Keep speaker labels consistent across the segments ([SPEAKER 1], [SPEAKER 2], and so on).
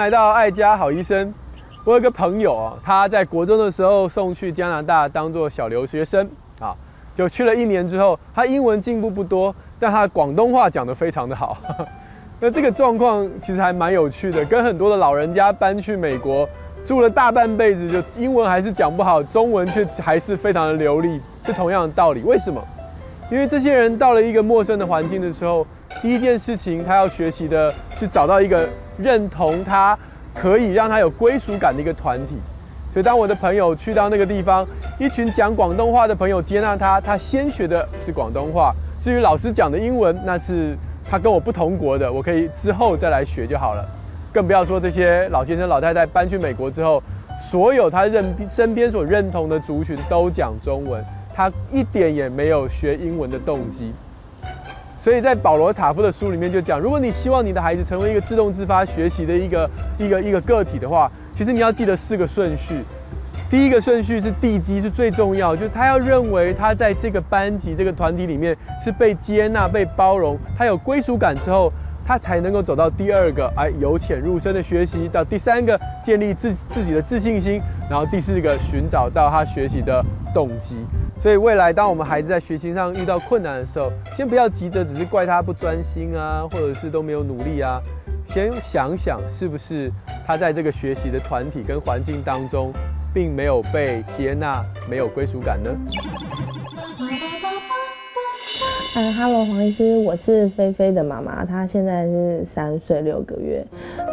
[SPEAKER 1] 来到爱家好医生。我有个朋友啊，他在国中的时候送去加拿大当做小留学生啊，就去了一年之后，他英文进步不多，但他广东话讲得非常的好。那这个状况其实还蛮有趣的，跟很多的老人家搬去美国住了大半辈子，就英文还是讲不好，中文却还是非常的流利，是同样的道理。为什么？因为这些人到了一个陌生的环境的时候，第一件事情他要学习的是找到一个认同他。可以让他有归属感的一个团体，所以当我的朋友去到那个地方，一群讲广东话的朋友接纳他，他先学的是广东话。至于老师讲的英文，那是他跟我不同国的，我可以之后再来学就好了。更不要说这些老先生老太太搬去美国之后，所有他认身边所认同的族群都讲中文，他一点也没有学英文的动机。所以在保罗塔夫的书里面就讲，如果你希望你的孩子成为一个自动自发学习的一个一个一个个体的话，其实你要记得四个顺序。第一个顺序是地基是最重要，就是他要认为他在这个班级这个团体里面是被接纳、被包容，他有归属感之后。他才能够走到第二个，哎，由浅入深的学习；到第三个，建立自自己的自信心；然后第四个，寻找到他学习的动机。所以未来，当我们孩子在学习上遇到困难的时候，先不要急着只是怪他不专心啊，或者是都没有努力啊，先想想是不是他在这个学习的团体跟环境当中，并没有被接纳，没有归属感呢？
[SPEAKER 2] 嗯，Hello，黄医师，我是菲菲的妈妈，她现在是三岁六个月。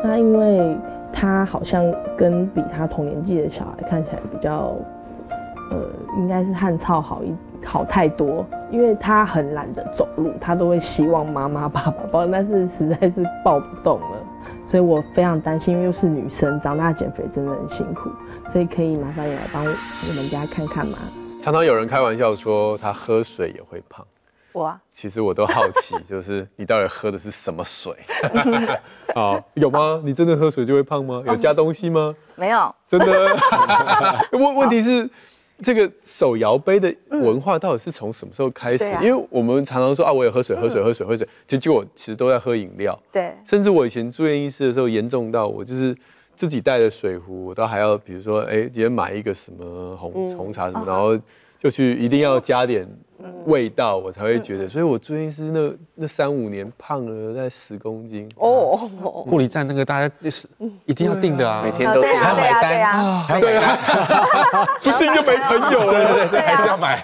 [SPEAKER 2] 那因为她好像跟比她同年纪的小孩看起来比较，呃，应该是汗操好一好太多。因为她很懒得走路，她都会希望妈妈爸爸抱，但是实在是抱不动了，所以我非常担心，因为又是女生，长大减肥真的很辛苦，所以可以麻烦你来帮我们家看看吗？
[SPEAKER 1] 常常有人开玩笑说，她喝水也会胖。其实我都好奇，就是你到底喝的是什么水？啊，有吗？你真的喝水就会胖吗？有加东西吗？
[SPEAKER 3] 没有，
[SPEAKER 1] 真的。问问题是，这个手摇杯的文化到底是从什么时候开始？因为我们常常说啊，我有喝水，喝水，喝水，喝水。其实我其实都在喝饮料。
[SPEAKER 3] 对。
[SPEAKER 1] 甚至我以前住院医师的时候，严重到我就是自己带的水壶，我都还要，比如说，哎，今天买一个什么红红茶什么，然后就去一定要加点。味道我才会觉得，所以我最近是那那三五年胖了在十公斤哦。
[SPEAKER 4] 护理站那个大家就是一定要订的啊，
[SPEAKER 1] 每天都
[SPEAKER 4] 要买单
[SPEAKER 1] 啊，对啊，不订就没朋友了，
[SPEAKER 4] 对对对，所以还是要买。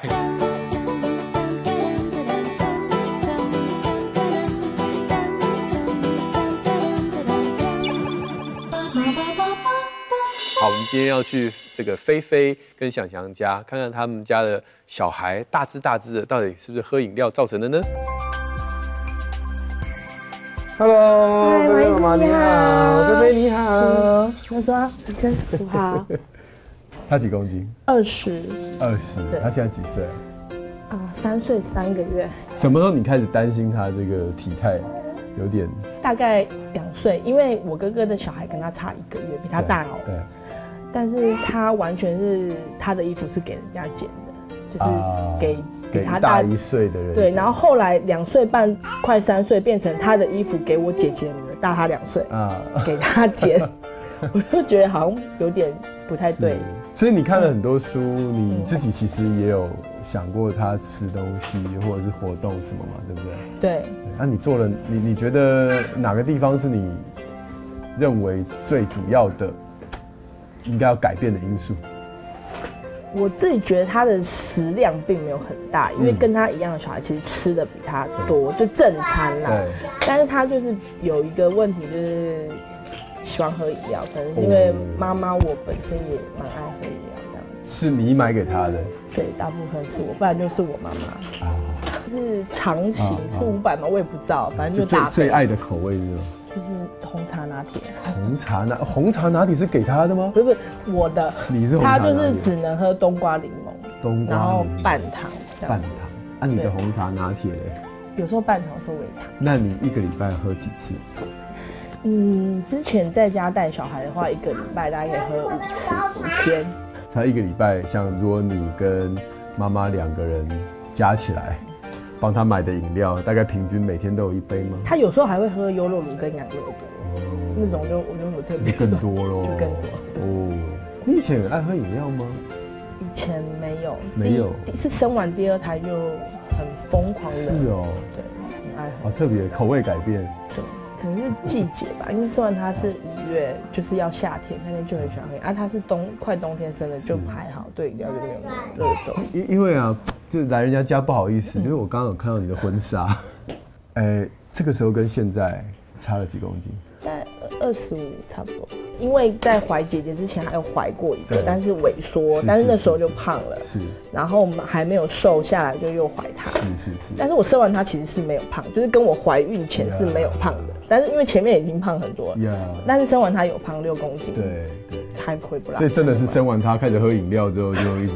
[SPEAKER 1] 好，我们今天要去。这个菲菲跟想翔家，看看他们家的小孩大只大只的，到底是不是喝饮料造成的呢？Hello，
[SPEAKER 2] 菲菲妈妈你好，
[SPEAKER 1] 菲菲你好，
[SPEAKER 2] 他说医生你好。
[SPEAKER 1] 他几公斤？
[SPEAKER 2] 二十。
[SPEAKER 1] 二十。他现在几岁？
[SPEAKER 2] 啊，三岁三个月。
[SPEAKER 1] 什么时候你开始担心他这个体态有点？
[SPEAKER 2] 大概两岁，因为我哥哥的小孩跟他差一个月，比他大哦。
[SPEAKER 1] 对。
[SPEAKER 2] 但是他完全是他的衣服是给人家剪的，就是给
[SPEAKER 1] 给他大一岁的人。
[SPEAKER 2] 对，然后后来两岁半快三岁变成他的衣服给我姐姐女儿大他两岁啊，给他剪，我就觉得好像有点不太对。
[SPEAKER 1] 所以你看了很多书，你自己其实也有想过他吃东西或者是活动什么嘛，对不对？
[SPEAKER 2] 对。
[SPEAKER 1] 那你做了，你你觉得哪个地方是你认为最主要的？应该要改变的因素，
[SPEAKER 2] 我自己觉得他的食量并没有很大，因为跟他一样的小孩其实吃的比他多，就正餐啦。但是他就是有一个问题，就是喜欢喝饮料，可能是因为妈妈我本身也蛮爱喝饮料这样。
[SPEAKER 1] 是你买给他的？
[SPEAKER 2] 对，大部分是我，不然就是我妈妈。啊，是长形是五百吗？我也不知道，反正就
[SPEAKER 1] 最最爱的口味是。
[SPEAKER 2] 就是红茶拿铁，
[SPEAKER 1] 红茶拿红茶拿铁是给他的吗？
[SPEAKER 2] 不是不是我的，
[SPEAKER 1] 你是
[SPEAKER 2] 他就是只能喝冬瓜柠檬，
[SPEAKER 1] 冬瓜，
[SPEAKER 2] 然后半糖，
[SPEAKER 1] 半糖。啊，你的红茶拿铁嘞？
[SPEAKER 2] 有时候半糖，有时候微糖。
[SPEAKER 1] 那你一个礼拜喝几次？
[SPEAKER 2] 嗯，之前在家带小孩的话，一个礼拜大概可以喝五次，五天。
[SPEAKER 1] 才一个礼拜，像如果你跟妈妈两个人加起来。帮他买的饮料大概平均每天都有一杯吗？
[SPEAKER 2] 他有时候还会喝优乐乳跟养乐多。那种就我就没有特别
[SPEAKER 1] 更多喽，
[SPEAKER 2] 就更多。
[SPEAKER 1] 哦。你以前很爱喝饮料吗？
[SPEAKER 2] 以前没有，
[SPEAKER 1] 没有
[SPEAKER 2] 第一是生完第二胎就很疯狂的，
[SPEAKER 1] 是哦，
[SPEAKER 2] 对，很爱喝，
[SPEAKER 1] 哦，特别口味改变。
[SPEAKER 2] 对，可能是季节吧，因为虽然他是五月，就是要夏天，夏天就很喜欢喝，啊，他是冬快冬天生的，就还好，对饮料就没有那么热衷。
[SPEAKER 1] 因因为啊，就来人家家不好意思，因为我刚刚有看到你的婚纱，哎，这个时候跟现在差了几公斤？
[SPEAKER 2] 大概二十五差不多，因为在怀姐姐之前还有怀过一个，但是萎缩，但是那时候就胖了，
[SPEAKER 1] 是
[SPEAKER 2] 然后我们还没有瘦下来，就又怀她。
[SPEAKER 1] 是是是。
[SPEAKER 2] 但是我生完她其实是没有胖，就是跟我怀孕前是没有胖的，但是因为前面已经胖很多了，
[SPEAKER 1] 呀，
[SPEAKER 2] 但是生完她有胖六公斤，，
[SPEAKER 1] 对对。
[SPEAKER 2] 还回不来。
[SPEAKER 1] 所以真的是生完她开始喝饮料之后，就一直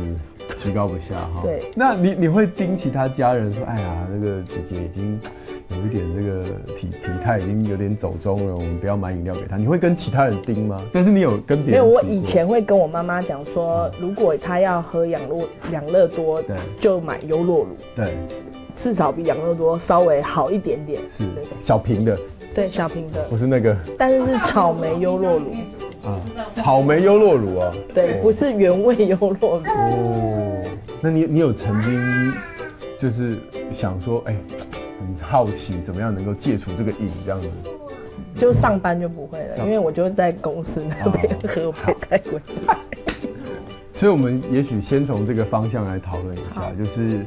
[SPEAKER 1] 居高不下哈。
[SPEAKER 2] 对。
[SPEAKER 1] 那你你会盯其他家人说，哎呀，那个姐姐已经有一点这个体体态已经有点走中了，我们不要买饮料给她。你会跟其他人盯吗？但是你有跟别
[SPEAKER 2] 没有，
[SPEAKER 1] 人提过？
[SPEAKER 2] 我以前会跟我妈妈讲说，如果她要喝养乐养乐多
[SPEAKER 1] 对，
[SPEAKER 2] 就买优酪乳，
[SPEAKER 1] 对。
[SPEAKER 2] 至少比养乐多稍微好一点点。
[SPEAKER 1] 是
[SPEAKER 2] 对。
[SPEAKER 1] 小瓶的，
[SPEAKER 2] 对，小瓶的。
[SPEAKER 1] 不，是那个。
[SPEAKER 2] 但是是草莓优酪乳，
[SPEAKER 1] 啊草莓优酪乳啊。
[SPEAKER 2] 对，不是原味优酪乳。
[SPEAKER 1] 哦，那你你有曾经就是想说，哎，很好奇怎么样能够戒除这个瘾这样子？
[SPEAKER 2] 就上班就不会了，因为我就在公司那边喝，不会带回来。
[SPEAKER 1] 所以，我们也许先从这个方向来讨论一下，就是，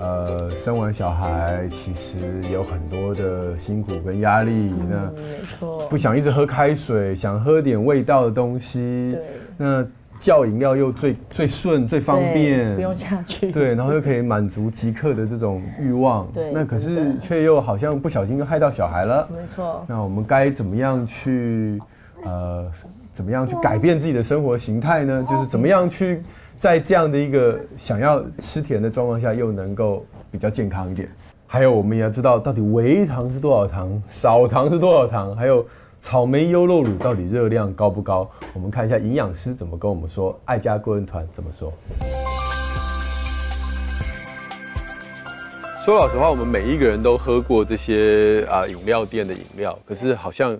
[SPEAKER 1] 呃，生完小孩其实有很多的辛苦跟压力，那
[SPEAKER 2] 嗯，没错
[SPEAKER 1] 不。想一直喝开水，想喝点味道的东西
[SPEAKER 2] 对，
[SPEAKER 1] 那叫饮料又最最顺、最方便，
[SPEAKER 2] 不用下去。
[SPEAKER 1] 对，然后又可以满足即刻的这种欲望，
[SPEAKER 2] 对
[SPEAKER 1] 那可是却又好像不小心又害到小孩了。
[SPEAKER 2] 没错。
[SPEAKER 1] 那我们该怎么样去，呃，怎么样去改变自己的生活形态呢？就是怎么样去在这样的一个想要吃甜的状况下，又能够比较健康一点。还有，我们也要知道到底微糖是多少糖，少糖是多少糖，还有草莓优酪乳到底热量高不高？我们看一下营养师怎么跟我们说，爱家顾问团怎么说。说老实话，我们每一个人都喝过这些啊饮料店的饮料，可是好像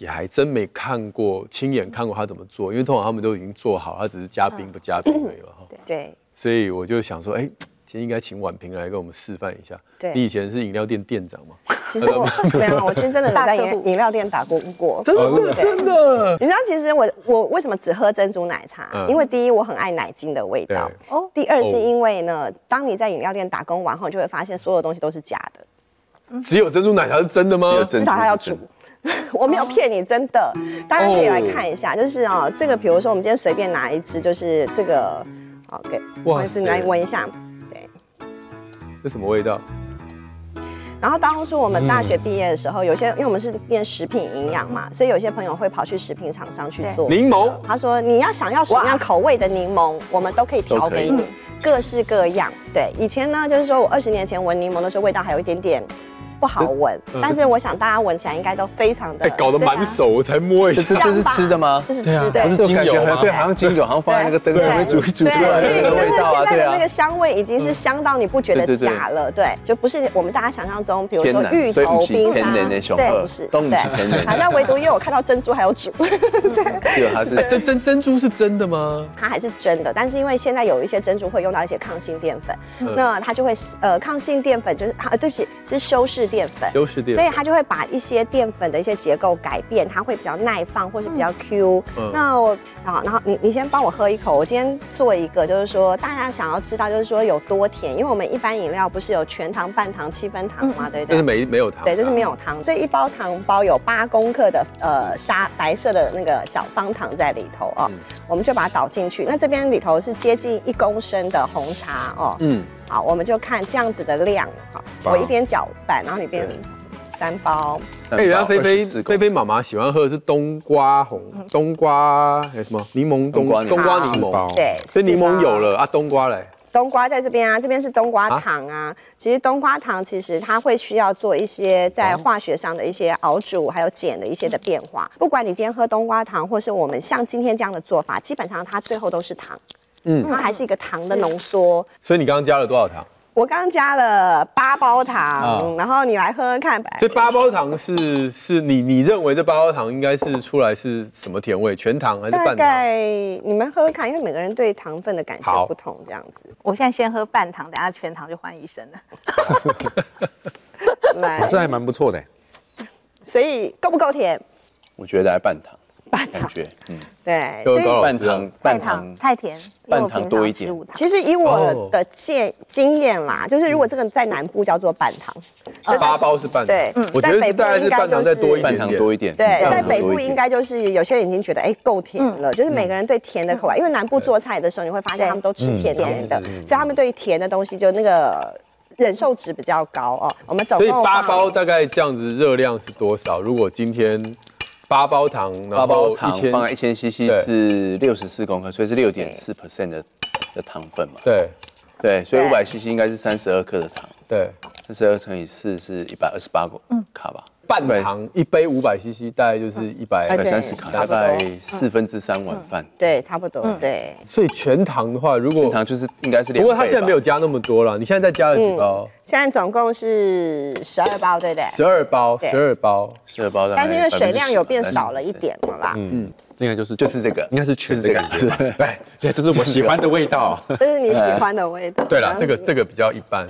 [SPEAKER 1] 也还真没看过亲眼看过他怎么做，因为通常他们都已经做好，他只是加冰不加冰而已了 哈。
[SPEAKER 3] 对，
[SPEAKER 1] 所以我就想说，哎，今天应该请婉萍来给我们示范一下。
[SPEAKER 3] 对
[SPEAKER 1] 你以前是饮料店店长吗？
[SPEAKER 3] 其实我 没有，我其实真的有在饮饮料店打工过。
[SPEAKER 1] 真的真的。
[SPEAKER 3] 你知道，其实我我为什么只喝珍珠奶茶？
[SPEAKER 1] 嗯
[SPEAKER 3] 因为第一，我很爱奶精的味道；哦，第二是
[SPEAKER 1] 哦
[SPEAKER 3] 因为呢，当你在饮料店打工完后，你就会发现所有东西都是假的，
[SPEAKER 1] 只有珍珠奶茶是真的吗？
[SPEAKER 3] 至少它要煮。我没有骗你，真的，大家可以来看一下，就是哦，这个比如说我们今天随便拿一支，就是这个，好给，不好意思，你来闻一下，对。
[SPEAKER 1] 这什么味道？
[SPEAKER 3] 然后当初我们大学毕业的时候，有些因为我们是念食品营养嘛，所以有些朋友会跑去食品厂商去做
[SPEAKER 1] 柠檬？
[SPEAKER 3] 他说你要想要什么样口味的柠檬，我们都可以调给你，各式各样。对，以前呢，就是说我二十年前闻柠檬的时候，味道还有一点点不好闻，
[SPEAKER 1] 嗯
[SPEAKER 3] 但是我想大家闻起来应该都非常的，
[SPEAKER 1] 哎，搞得满手，我才摸一下。
[SPEAKER 4] 这是吃的吗？
[SPEAKER 3] 这是吃的，
[SPEAKER 4] 不是精油吗？对，好像精油，好像放在那个灯上面煮一煮
[SPEAKER 3] 对，
[SPEAKER 4] 出来的
[SPEAKER 3] 所以就是
[SPEAKER 4] 那个味道啊，对啊
[SPEAKER 3] 现在的那个。香味已经是香到你不觉得
[SPEAKER 4] 对对对
[SPEAKER 3] 假了，对，就不是我们大家想象中，比如说芋头冰沙，对，不是，
[SPEAKER 4] 都不是天然
[SPEAKER 3] 好，那唯独因为我看到珍珠还有煮，
[SPEAKER 4] 只有 它是
[SPEAKER 1] 哎珍珍珍珠是真的吗？
[SPEAKER 3] 它还是真的，但是因为现在有一些珍珠会用到一些抗性淀粉，
[SPEAKER 1] 嗯
[SPEAKER 3] 那它就会呃抗性淀粉就是啊对不起是修饰淀粉，
[SPEAKER 1] 优势店
[SPEAKER 3] 所以它就会把一些淀粉的一些结构改变，它会比较耐放或是比较 Q。
[SPEAKER 1] 嗯
[SPEAKER 3] 那我啊，然后你你先帮我喝一口，我今天做一个就是说大家想要知道就是说有多甜，因为我们一般饮料不是有全糖、半糖、七分糖嘛，对不
[SPEAKER 1] 但是？没没有糖。
[SPEAKER 3] 对，这是没有糖。这一包糖包有八公克的呃沙白色的那个小方糖在里头哦，
[SPEAKER 1] 嗯
[SPEAKER 3] 我们就把它倒进去。那这边里头是接近一公升的红茶哦，
[SPEAKER 1] 嗯，
[SPEAKER 3] 好，我们就看这样子的量，好，我一边搅拌，然后你边三包，
[SPEAKER 1] 哎，人家菲菲
[SPEAKER 4] 24
[SPEAKER 1] 菲菲妈妈喜欢喝的是冬瓜红，冬瓜还有什么柠檬冬
[SPEAKER 4] 冬瓜柠檬
[SPEAKER 1] 冬瓜柠
[SPEAKER 4] 四包
[SPEAKER 1] 檬，
[SPEAKER 3] 对，
[SPEAKER 1] 所以柠檬有了啊，冬瓜嘞，
[SPEAKER 3] 冬瓜在这边啊，这边是冬瓜糖啊。其实冬瓜糖其实它会需要做一些在化学上的一些熬煮还有碱的一些的变化。不管你今天喝冬瓜糖，或是我们像今天这样的做法，基本上它最后都是糖，
[SPEAKER 1] 嗯
[SPEAKER 3] 它还是一个糖的浓缩。
[SPEAKER 1] 所以你刚刚加了多少糖？
[SPEAKER 3] 我刚加了八包糖，
[SPEAKER 1] 啊
[SPEAKER 3] 然后你来喝喝看。
[SPEAKER 1] 这八包糖是是你你认为这八包糖应该是出来是什么甜味？全糖还是
[SPEAKER 3] 大
[SPEAKER 1] 半糖？
[SPEAKER 3] 大概你们喝喝看，因为每个人对糖分的感觉不同，这样子。
[SPEAKER 5] 我现在先喝半糖，等下全糖就换医生了。
[SPEAKER 3] 来，
[SPEAKER 6] 这还蛮不错的。
[SPEAKER 3] 所以够不够甜？
[SPEAKER 4] 我觉得还半糖，
[SPEAKER 3] 半糖。
[SPEAKER 4] 感觉，嗯，
[SPEAKER 3] 对，所以
[SPEAKER 4] 半糖
[SPEAKER 5] 太
[SPEAKER 4] 半糖。
[SPEAKER 5] 太甜，
[SPEAKER 4] 半糖多一点。
[SPEAKER 3] 其实以我的见经验啦，就是如果这个在南部叫做半糖，
[SPEAKER 1] 这八包是半糖，
[SPEAKER 3] 对嗯
[SPEAKER 1] 我觉得是大概是半糖再多一点
[SPEAKER 4] 半
[SPEAKER 1] 点，
[SPEAKER 4] 糖多一点，
[SPEAKER 3] 对，
[SPEAKER 4] 嗯
[SPEAKER 3] 在北部应该就是有些人已经觉得哎够甜了，就是每个人对甜的口味，因为南部做菜的时候你会发现他们都吃甜甜的，
[SPEAKER 1] 嗯
[SPEAKER 3] 所以他们对于甜的东西就那个忍受值比较高哦。我们总
[SPEAKER 1] 所以八包大概这样子热量是多少？如果今天八包糖，
[SPEAKER 4] 八包糖放在一千 CC 是六十四公克，所以是六点四 percent 的的糖分嘛。
[SPEAKER 1] 对。
[SPEAKER 4] 对，所以
[SPEAKER 3] 对。
[SPEAKER 4] 五百 CC 应该是三十二克的糖，
[SPEAKER 1] 对，
[SPEAKER 4] 三十二乘以四是一百二十八卡吧，
[SPEAKER 1] 半糖一杯五百 CC 大概就是一百
[SPEAKER 3] 哎对。
[SPEAKER 4] 一百三十卡，大概四分之三碗饭。
[SPEAKER 3] 对，差不多对。
[SPEAKER 1] 所以全糖的话，如果
[SPEAKER 4] 糖就是应该是
[SPEAKER 1] 不。过它现在没有加那么多了，你现在再加了几包？
[SPEAKER 3] 现在总共是十二包，对不对？
[SPEAKER 1] 十二包，十二包，
[SPEAKER 4] 十二包大概
[SPEAKER 3] 但是因为水量有变少了一点了啦，嗯
[SPEAKER 6] 这个就是
[SPEAKER 4] 就是这个。
[SPEAKER 6] 应该是全的
[SPEAKER 4] 就是这个。
[SPEAKER 6] 感觉吧。对，对，这是我喜欢的味道。
[SPEAKER 3] 这是你喜欢的味道。
[SPEAKER 1] 对了，
[SPEAKER 3] 然后
[SPEAKER 1] 这个这个比较一般，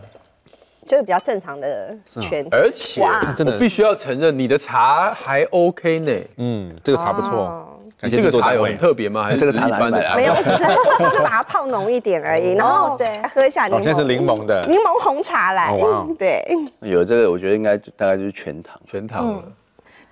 [SPEAKER 3] 就是比较正常的全。
[SPEAKER 1] 而且
[SPEAKER 3] 哇。
[SPEAKER 6] 真的
[SPEAKER 1] 我必须要承认你的茶还 OK 呢。
[SPEAKER 6] 嗯，这个茶不错
[SPEAKER 3] 哦，
[SPEAKER 6] 感谢
[SPEAKER 1] 这个茶有很特别吗？还是
[SPEAKER 4] 这个茶
[SPEAKER 1] 一般的茶？
[SPEAKER 3] 没有，我只是我 只是把它泡浓一点而已，然后
[SPEAKER 5] 哦对
[SPEAKER 3] 喝一下柠
[SPEAKER 6] 哦，现在是柠
[SPEAKER 3] 檬
[SPEAKER 6] 檬的，
[SPEAKER 3] 柠檬红茶来。
[SPEAKER 6] 哦哇哦。
[SPEAKER 3] 对，
[SPEAKER 4] 有这个，我觉得应该大概就是全糖。
[SPEAKER 1] 全糖了。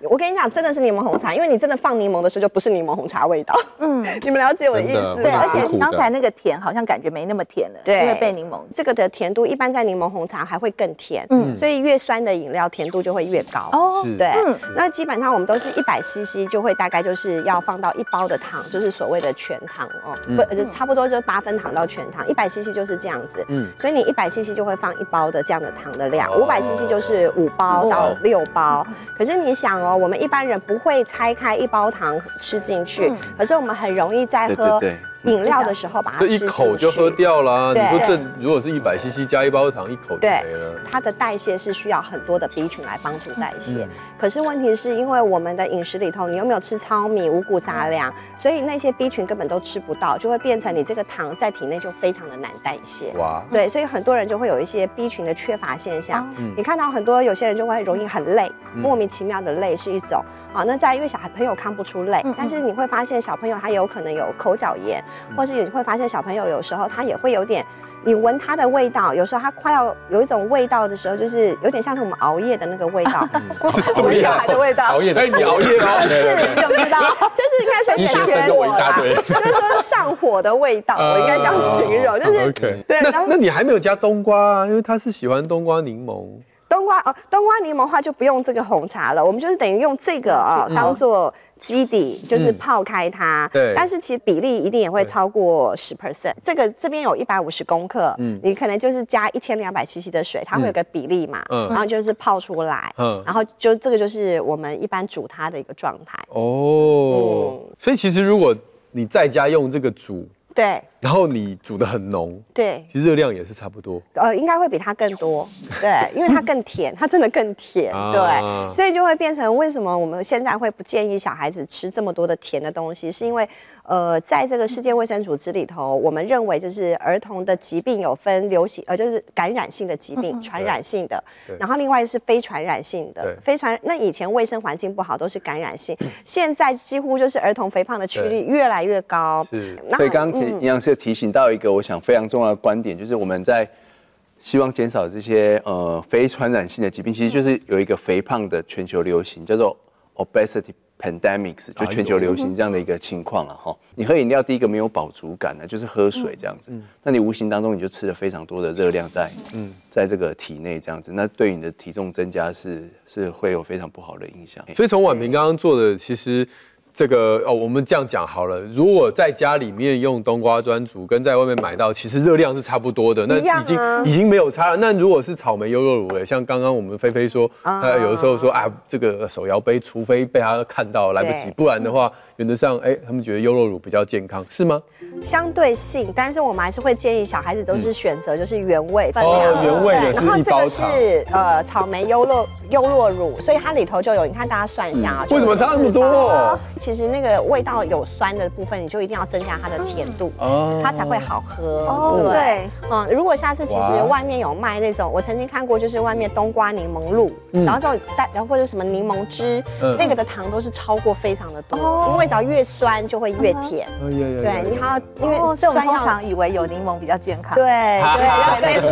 [SPEAKER 3] 我跟你讲，真的是柠檬红茶，因为你真的放柠檬的时候就不是柠檬红茶味道。嗯，你们了解我的意思。
[SPEAKER 5] 对？而且刚才那个甜好像感觉没那么甜了，
[SPEAKER 3] 对。
[SPEAKER 5] 因为被柠檬。
[SPEAKER 3] 这个的甜度一般在柠檬红茶还会更甜，嗯，所以越酸的饮料甜度就会越高。
[SPEAKER 5] 哦
[SPEAKER 1] 是。
[SPEAKER 3] 对，那基本上我们都是一百 CC 就会大概就是要放到一包的糖，就是所谓的全糖哦，不，呃差不多就是八分糖到全糖，一百 CC 就是这样子，嗯，所以你一百 CC 就会放一包的这样的糖的量，五百 CC 就是五包到六包。可是你想哦，我们一般人不会拆开一包糖吃进去，可是我们很容易在
[SPEAKER 4] 对
[SPEAKER 3] 喝
[SPEAKER 4] 对
[SPEAKER 3] 饮料的时候把它
[SPEAKER 1] 这一口就喝掉了啊。你说这如果是一百 CC 加一包糖，一口就
[SPEAKER 3] 对
[SPEAKER 1] 没了。
[SPEAKER 3] 它的代谢是需要很多的 B 群来帮助代谢。
[SPEAKER 1] 嗯
[SPEAKER 3] 可是问题是因为我们的饮食里头，你有没有吃糙米、五谷杂粮，所以那些 B 群根本都吃不到，就会变成你这个糖在体内就非常的难代谢。
[SPEAKER 1] 哇，
[SPEAKER 3] 对，所以很多人就会有一些 B 群的缺乏现象。你看到很多有些人就会容易很累，莫名其妙的累是一种。好，那在因为小孩朋友看不出累，
[SPEAKER 1] 嗯
[SPEAKER 3] 但是你会发现小朋友他有可能有口角炎，或是你会发现小朋友有时候他也会有点。你闻他的味道，有时候他快要有一种味道的时候，就是有点像是我们熬夜的那个味道，
[SPEAKER 1] 是什么
[SPEAKER 3] 小孩的味道。
[SPEAKER 6] 熬夜的
[SPEAKER 1] 哎，你熬夜吗？
[SPEAKER 3] 是，你怎么知道？就是应该说
[SPEAKER 6] 医学
[SPEAKER 3] 上
[SPEAKER 6] 生跟我
[SPEAKER 3] 就是说上火的味道，我应该这样形容，就是。对，
[SPEAKER 1] 那那你还没有加冬瓜啊？因为他是喜欢冬瓜柠檬。
[SPEAKER 3] 冬瓜哦，冬瓜柠檬的话就不用这个红茶了，我们就是等于用这个啊、当做基底，就是泡开它。
[SPEAKER 1] 对。
[SPEAKER 3] 但是其实比例一定也会超过十 percent。这个这边有一百五十公克，嗯，你可能就是加一千两百 CC 的水，它会有个比例嘛，
[SPEAKER 1] 嗯。
[SPEAKER 3] 然后就是泡出来，
[SPEAKER 1] 嗯。
[SPEAKER 3] 然后就这个就是我们一般煮它的一个状态。
[SPEAKER 1] 哦，所以其实如果你在家用这个煮，
[SPEAKER 3] 对
[SPEAKER 1] 然后你煮的很浓，
[SPEAKER 3] 对，
[SPEAKER 1] 其实热量也是差不多。
[SPEAKER 3] 呃，应该会比它更多，对，因为它更甜，它真的更甜，
[SPEAKER 1] 啊
[SPEAKER 3] 对，所以就会变成为什么我们现在会不建议小孩子吃这么多的甜的东西，是因为呃，在这个世界卫生组织里头，我们认为就是儿童的疾病有分流行，呃，就是感染性的疾病、传染性的，然后另外是非传染性的
[SPEAKER 1] 对，
[SPEAKER 3] 非传那以前卫生环境不好都是感染性，现在几乎就是儿童肥胖的趋率越来越高，
[SPEAKER 4] 所以刚刚
[SPEAKER 3] 嗯。
[SPEAKER 4] 营养师有提醒到一个我想非常重要的观点，就是我们在希望减少这些呃非传染性的疾病，其实就是有一个肥胖的全球流行，叫做 obesity pandemics，就全球流行这样的一个情况了哈。你喝饮料，第一个没有饱足感呢，就是喝水这样子，那你无形当中你就吃了非常多的热量在嗯在这个体内这样子，那对你的体重增加是是会有非常不好的影响。
[SPEAKER 1] 所以从婉平刚刚做的，其实这个哦，我们这样讲好了。如果在家里面用冬瓜砖煮，跟在外面买到，其实热量是差不多的，那已经已经没有差了。那如果是草莓优酪乳了，像刚刚我们菲菲说，
[SPEAKER 3] 啊。
[SPEAKER 1] 她有的时候说啊，这个手摇杯，除非被她看到来不及，不然的话，原则上，哎，他们觉得优酪乳比较健康，是吗？
[SPEAKER 3] 相对性，但是我们还是会建议小孩子都是选择就是原味分量
[SPEAKER 1] 哦原味的
[SPEAKER 3] 对
[SPEAKER 1] 是
[SPEAKER 3] 然后这个
[SPEAKER 1] 一包
[SPEAKER 3] 是呃草莓优酪优酪乳，所以它里头就有，你看大家算一下啊，
[SPEAKER 1] 为什么差那么多
[SPEAKER 3] 其实那个味道有酸的部分，你就一定要增加它的甜度。
[SPEAKER 1] 哦
[SPEAKER 3] 它才会好喝。
[SPEAKER 5] 哦，对，
[SPEAKER 3] 嗯，如果下次其实外面有卖那种，我曾经看过，就是外面冬瓜柠檬露，然后这种带，然后或者什么柠檬汁，
[SPEAKER 1] 嗯
[SPEAKER 3] 那个的糖都是超过非常的多，
[SPEAKER 5] 哦
[SPEAKER 3] 因为只要越酸就会越甜。对，你还要因为
[SPEAKER 5] 哦，所以我们通常以为有柠檬比较健康。
[SPEAKER 3] 对对，要被说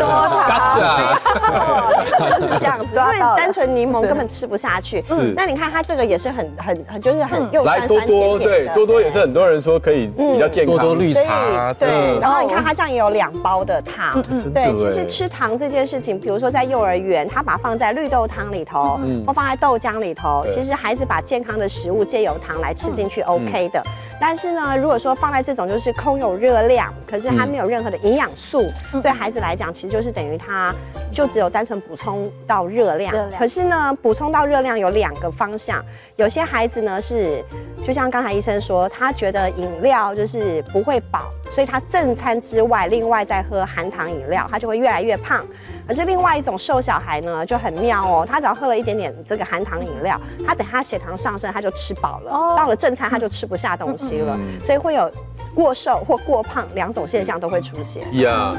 [SPEAKER 1] 嘎
[SPEAKER 3] 哦，没错，就是这样子，因为单纯柠檬根本吃不下去。
[SPEAKER 1] 是
[SPEAKER 3] 那你看它这个也是很很很就是很又
[SPEAKER 1] 来多多，对多多也是很多人说可以比较健康，
[SPEAKER 6] 多多绿茶，
[SPEAKER 3] 对，
[SPEAKER 1] 嗯。
[SPEAKER 3] 然后你看它这样也有两包的糖，对，其
[SPEAKER 1] 哎。
[SPEAKER 3] 实吃糖这件事情，比如说在幼儿园，他把它放在绿豆汤里头，
[SPEAKER 1] 嗯。
[SPEAKER 3] 或放在豆浆里头，其实孩子把健康的食物借由糖来吃进去 OK 的。但是呢，如果说放在这种就是空有热量，可是它没有任何的营养素，对孩子来讲，其实就是等于它就只有单纯补充到热量。
[SPEAKER 5] 热量
[SPEAKER 3] 可是呢，补充到热量有两个方向，有些孩子呢是，就像刚才医生说，他觉得饮料就是不会饱，所以他正餐之外，另外再喝含糖饮料，他就会越来越胖。可是另外一种瘦小孩呢就很妙哦，他只要喝了一点点这个含糖饮料，他等他血糖上升，他就吃饱了，
[SPEAKER 5] 哦
[SPEAKER 3] 到了正餐他就吃不下东西了，所以会有过瘦或过胖两种现象都会出现。
[SPEAKER 1] 呀。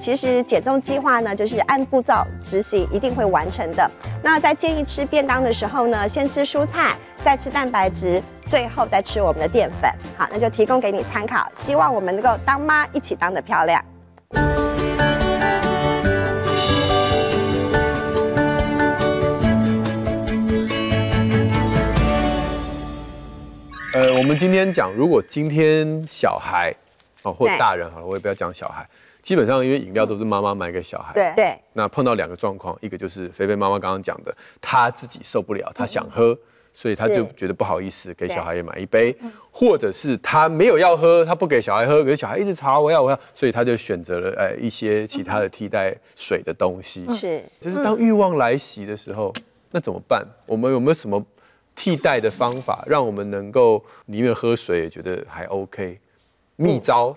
[SPEAKER 3] 其实减重计划呢，就是按步骤执行，一定会完成的。那在建议吃便当的时候呢，先吃蔬菜，再吃蛋白质，最后再吃我们的淀粉。好，那就提供给你参考，希望我们能够当妈一起当得漂亮。
[SPEAKER 1] 呃，我们今天讲，如果今天小孩哦或
[SPEAKER 3] 者
[SPEAKER 1] 大人好了，我也不要讲小孩，基本上因为饮料都是妈妈买给小孩，
[SPEAKER 5] 对
[SPEAKER 3] 对，
[SPEAKER 1] 那碰到两个状况，一个就是菲菲妈妈刚刚讲的，她自己受不了，她想喝，所以他就觉得不好意思给小孩也买一杯，或者是他没有要喝，他不给小孩喝，可是小孩一直吵我要我要，所以他就选择了呃一些其他的替代水的东西。
[SPEAKER 3] 是。
[SPEAKER 1] 就是当欲望来袭的时候，那怎么办？我们有没有什么替代的方法，让我们能够宁愿喝水也觉得还 OK？秘招，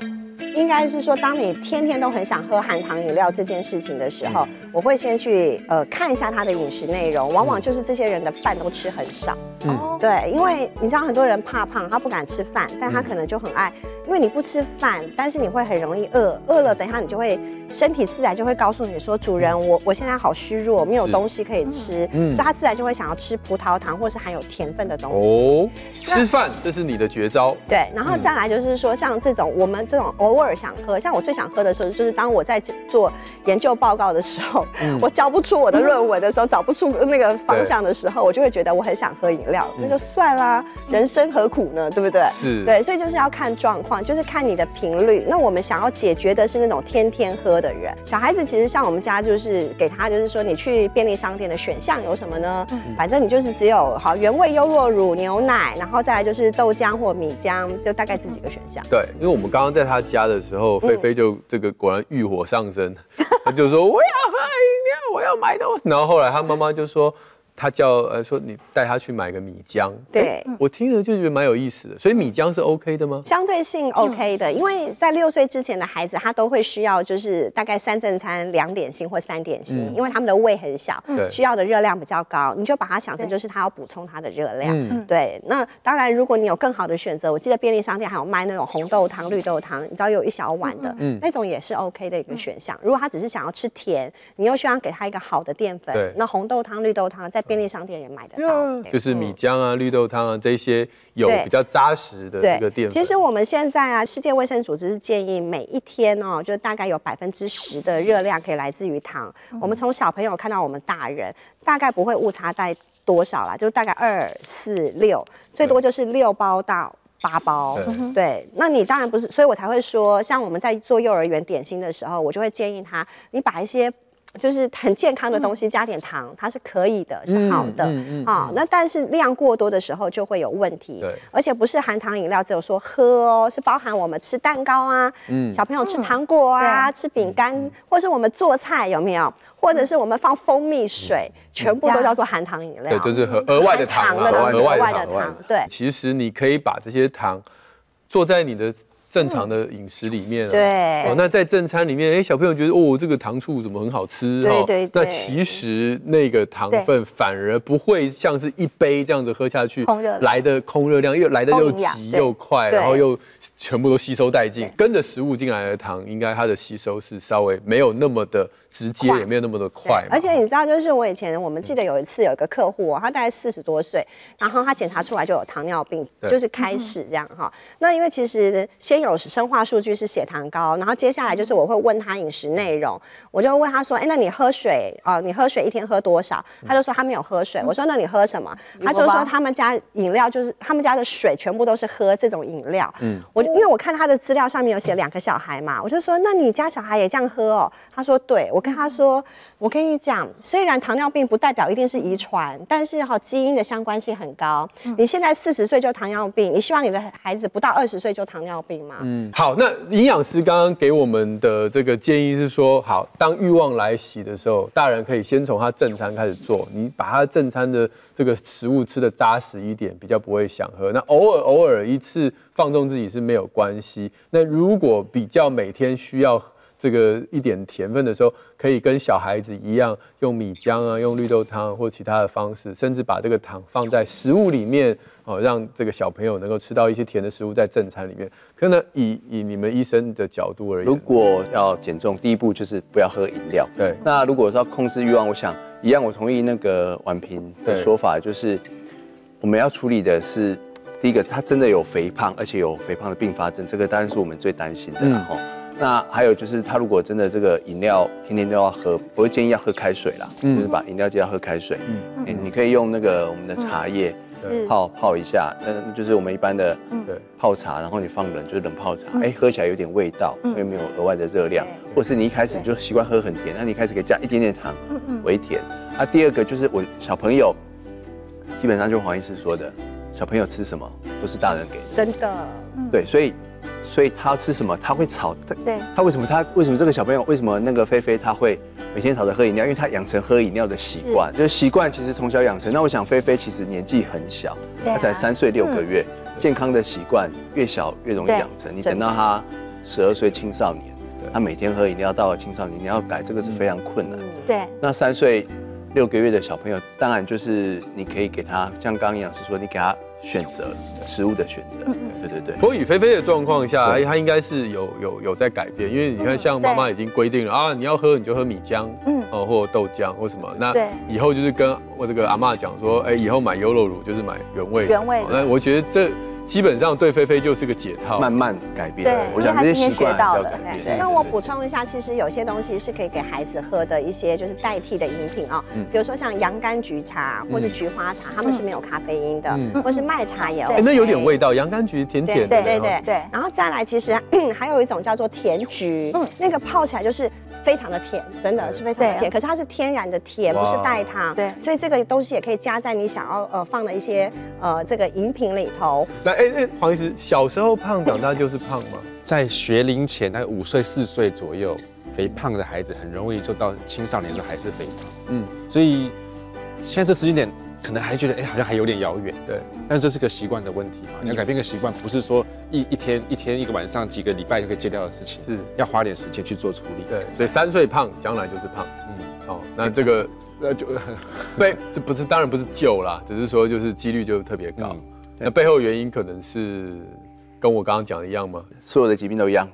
[SPEAKER 3] 应该是说，当你天天都很想喝含糖饮料这件事情的时候，我会先去呃看一下他的饮食内容，往往就是这些人的饭都吃很少。
[SPEAKER 5] 哦，
[SPEAKER 3] 对，因为你知道很多人怕胖，他不敢吃饭，但他可能就很爱，因为你不吃饭，但是你会很容易饿，饿了等一下你就会身体自然就会告诉你说，主人我我现在好虚弱，没有东西可以吃，
[SPEAKER 1] 嗯
[SPEAKER 3] 所以他自然就会想要吃葡萄糖或是含有甜分的东西。
[SPEAKER 1] 哦，吃饭这是你的绝招。
[SPEAKER 3] 对，然后再来就是说，像这种我们这种偶尔想喝，像我最想喝的时候，就是当我在做研究报告的时候，我交不出我的论文的时候，找不出那个方向的时候，我就会觉得我很想喝饮料，那就算啦，人生何苦呢？对不对？
[SPEAKER 1] 是
[SPEAKER 3] 对，所以就是要看状况，就是看你的频率。那我们想要解决的是那种天天喝的人。小孩子其实像我们家就是给他，就是说你去便利商店的选项有什么呢？反正你就是只有好原味优酪乳、牛奶，然后再来就是豆浆或米浆，就大概这几个选项。
[SPEAKER 1] 对，因为我们刚刚在他家的时候，菲菲就这个果然欲火上升，他就说我要喝饮料，我要买东西。然后后来他妈妈就说，他叫呃说你带他去买个米浆。
[SPEAKER 3] 对
[SPEAKER 1] 哎我听了就觉得蛮有意思的。所以米浆是 OK 的吗？
[SPEAKER 3] 相对性 OK 的，因为在六岁之前的孩子，他都会需要就是大概三正餐、两点心或三点心，因为他们的胃很小，
[SPEAKER 1] 对
[SPEAKER 3] 需要的热量比较高，你就把它想成就是他要补充他的热量。
[SPEAKER 1] 嗯
[SPEAKER 3] 对，那当然，如果你有更好的选择，我记得便利商店还有卖那种红豆汤、绿豆汤，你知道有一小碗的，
[SPEAKER 1] 嗯
[SPEAKER 3] 那种也是 OK 的一个选项。如果他只是想要吃甜，你又希望给他一个好的淀粉，那红豆汤、绿豆汤在便利商店也买得到，对
[SPEAKER 1] 就是米浆啊、绿豆汤啊这些有比较扎实的一个淀粉。
[SPEAKER 3] 其实我们现在啊，世界卫生组织是建议每一天哦，就大概有百分之十的热量可以来自于糖。
[SPEAKER 1] 嗯
[SPEAKER 3] 我们从小朋友看到我们大人，大概不会误差在多少啦，就大概二四六，最多就是六包到。八包，
[SPEAKER 1] 对
[SPEAKER 3] 对，那你当然不是，所以我才会说，像我们在做幼儿园点心的时候，我就会建议他，你把一些就是很健康的东西加点糖，它是可以的，是好的。啊，那但是量过多的时候就会有问题。
[SPEAKER 1] 对
[SPEAKER 3] 而且不是含糖饮料只有说喝哦，是包含我们吃蛋糕啊，
[SPEAKER 1] 嗯
[SPEAKER 3] 小朋友吃糖果啊，吃饼干，或是我们做菜有没有？或者是我们放蜂蜜水，全部都叫做含糖饮料。
[SPEAKER 1] 对，就是和额外的糖
[SPEAKER 3] 的东西，额外的。
[SPEAKER 1] 糖，
[SPEAKER 3] 对。
[SPEAKER 1] 其实你可以把这些糖做在你的正常的饮食里面、啊。
[SPEAKER 3] 对。
[SPEAKER 1] 哦，那在正餐里面，哎，小朋友觉得哦，这个糖醋怎么很好吃？哦
[SPEAKER 3] 对对对
[SPEAKER 1] 那其实那个糖分反而不会像是一杯这样子喝下去
[SPEAKER 5] 空热量。
[SPEAKER 1] 来的空热量，又来的又急又快，然后又全部都吸收殆尽。跟着食物进来的糖，应该它的吸收是稍微没有那么的直接，也没有那么的快。
[SPEAKER 3] 而且你知道，就是我以前我们记得有一次有一个客户、哦，他大概四十多岁，然后他检查出来就有糖尿病，就是开始这样哈。那因为其实先有生化数据是血糖高，然后接下来就是我会问他饮食内容，我就问他说，哎，那你喝水啊、你喝水一天喝多少？他就说他没有喝水。我说那你喝什么？他就说他们家饮料就是他们家的水全部都是喝这种饮料。嗯，我就因为我看他的资料上面有写两个小孩嘛，我就说那你家小孩也这样喝哦？他说对，我跟他说，我跟你讲，虽然糖尿病不代表一定是遗传，但是哈、基因的相关性很高。你现在四十岁就糖尿病，你希望你的孩子不到二十岁就糖尿病吗？
[SPEAKER 1] 嗯，好，那营养师刚刚给我们的这个建议是说，好，当欲望来袭的时候，大人可以先从他正餐开始做，你把他正餐的这个食物吃的扎实一点，比较不会想喝。那偶尔偶尔一次放纵自己是没有关系。那如果比较每天需要这个一点甜分的时候，可以跟小孩子一样，用米浆啊，用绿豆汤或其他的方式，甚至把这个糖放在食物里面，哦，让这个小朋友能够吃到一些甜的食物在正餐里面。可呢，以以你们医生的角度而言，
[SPEAKER 4] 如果要减重，第一步就是不要喝饮料。
[SPEAKER 1] 对
[SPEAKER 4] 那如果说要控制欲望，我想一样，我同意那个婉平的
[SPEAKER 1] 对
[SPEAKER 4] 说法，就是我们要处理的是第一个，他真的有肥胖，而且有肥胖的并发症，这个当然是我们最担心的。
[SPEAKER 1] 嗯
[SPEAKER 4] 然后，那还有就是他如果真的这个饮料天天都要喝，我会建议要喝开水啦，
[SPEAKER 1] 嗯。
[SPEAKER 4] 就是把饮料就要喝开水。嗯，你可以用那个我们的茶叶。
[SPEAKER 1] 对
[SPEAKER 4] 泡泡一下，那就是我们一般的
[SPEAKER 1] 对
[SPEAKER 4] 泡茶，然后你放冷就是冷泡茶，哎，喝起来有点味道，因为没有额外的热量，或者是你一开始就习惯喝很甜，那你一开始可以加一点点糖，微甜。啊，第二个就是我小朋友，基本上就黄医师说的，小朋友吃什么都是大人给的，
[SPEAKER 3] 真的，
[SPEAKER 4] 对，所以所以他吃什么他会吵，他
[SPEAKER 5] 对
[SPEAKER 4] 他为什么他为什么这个小朋友为什么那个菲菲他会每天吵着喝饮料？因为他养成喝饮料的习惯，就是习惯其实从小养成。那我想菲菲其实年纪很小，
[SPEAKER 5] 对啊
[SPEAKER 4] 她才三岁六个月，健康的习惯越小越容易养成。你等到他十二岁青少年，他每天喝饮料到了青少年，你要改这个是非常困难。
[SPEAKER 5] 对，
[SPEAKER 4] 那三岁六个月的小朋友，当然就是你可以给他，像刚刚营养师说，你给他选择食物的选择，对对对。
[SPEAKER 1] 不过以菲菲的状况下，哎，她应该是有有有在改变，因为你看，像妈妈已经规定了啊，你要喝你就喝米浆，嗯
[SPEAKER 5] 嗯，
[SPEAKER 1] 哦，或豆浆或什么。那以后就是跟我这个阿妈讲说，哎，以后买优酪乳就是买原味的。
[SPEAKER 5] 原味
[SPEAKER 1] 那我觉得这基本上对菲菲就是个解套。
[SPEAKER 4] 慢慢改变
[SPEAKER 5] 对。
[SPEAKER 4] 我想这些习
[SPEAKER 5] 学
[SPEAKER 4] 变。
[SPEAKER 3] 那我补充一下，其实有些东西是可以给孩子喝的一些就是代替的饮品啊、比如说像洋甘菊茶或是菊花茶，它们是没有咖啡因的，
[SPEAKER 1] 嗯
[SPEAKER 3] 或是麦茶也 OK。
[SPEAKER 1] 哎，那有点味道，洋甘菊甜甜的。
[SPEAKER 3] 对对对
[SPEAKER 1] 哦
[SPEAKER 5] 对
[SPEAKER 3] 然后再来，其实还有一种叫做甜菊，那个泡起来就是非常的甜，真的是非常的甜。可是它是天然的甜，不是代糖。
[SPEAKER 5] 对
[SPEAKER 3] 所以这个东西也可以加在你想要呃放的一些呃这个饮品里头。
[SPEAKER 1] 那哎哎，黄医师，小时候胖，长大就是胖吗？
[SPEAKER 6] 在学龄前，大概五岁四岁左右，肥胖的孩子很容易就到青少年的还是肥胖。
[SPEAKER 1] 嗯
[SPEAKER 6] 嗯，所以现在这时间点，可能还觉得哎、好像还有点遥远。
[SPEAKER 1] 对，
[SPEAKER 6] 但是这是个习惯的问题嘛，你要改变个习惯，不是说一一天一天一个晚上几个礼拜就可以戒掉的事情，
[SPEAKER 1] 是
[SPEAKER 6] 要花点时间去做处理。
[SPEAKER 1] 对，所以三岁胖，将来就是胖。
[SPEAKER 6] 嗯，
[SPEAKER 1] 哦，那这个
[SPEAKER 6] 那就
[SPEAKER 1] 背这不是当然不是救啦，只是说就是几率就特别高。
[SPEAKER 6] 嗯
[SPEAKER 1] 那背后原因可能是跟我刚刚讲的一样吗？
[SPEAKER 4] 所有的疾病都一样，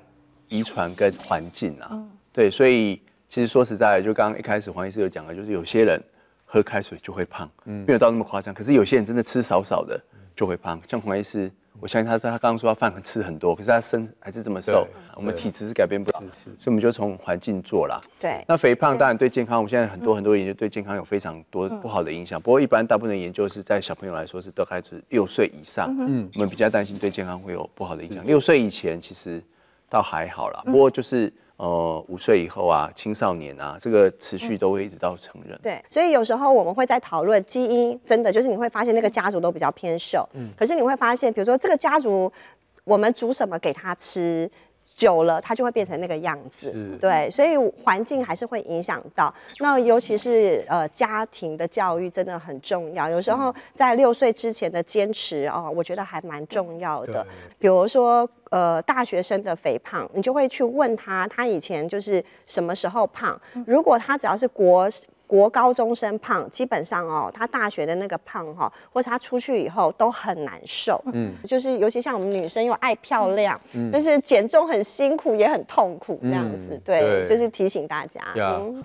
[SPEAKER 4] 遗传跟环境啊。对，所以其实说实在的，就刚刚一开始黄医师有讲的，就是有些人喝开水就会胖，没有到那么夸张。可是有些人真的吃少少的就会胖，像黄医师，我相信他他刚刚说他饭很吃很多，可是他身还是这么瘦，我们体质是改变不了，所以我们就从环境做啦。
[SPEAKER 3] 对，
[SPEAKER 4] 那肥胖当然对健康，我们现在很多很多研究对健康有非常多不好的影响。不过一般大部分的研究是在小朋友来说是大概是六岁以上，嗯，我们比较担心对健康会有不好的影响。六岁以前其实倒还好啦，不过就是呃呃五岁以后啊，青少年啊，这个持续都会一直到成人。
[SPEAKER 3] 对，所以有时候我们会在讨论基因，真的就是你会发现那个家族都比较偏瘦，嗯可是你会发现，比如说这个家族，我们煮什么给他吃。久了，它就会变成那个样子，对，所以环境还是会影响到。那尤其是呃家庭的教育真的很重要，有时候在六岁之前的坚持哦，我觉得还蛮重要的。比如说呃大学生的肥胖，你就会去问他，他以前就是什么时候胖？如果他只要是国国高中生胖，基本上哦，他大学的那个胖哈，或者他出去以后都很难受。嗯，就是尤其像我们女生又爱漂亮，但是减重很辛苦也很痛苦这样子。对，
[SPEAKER 1] 对
[SPEAKER 3] 就是提醒大家。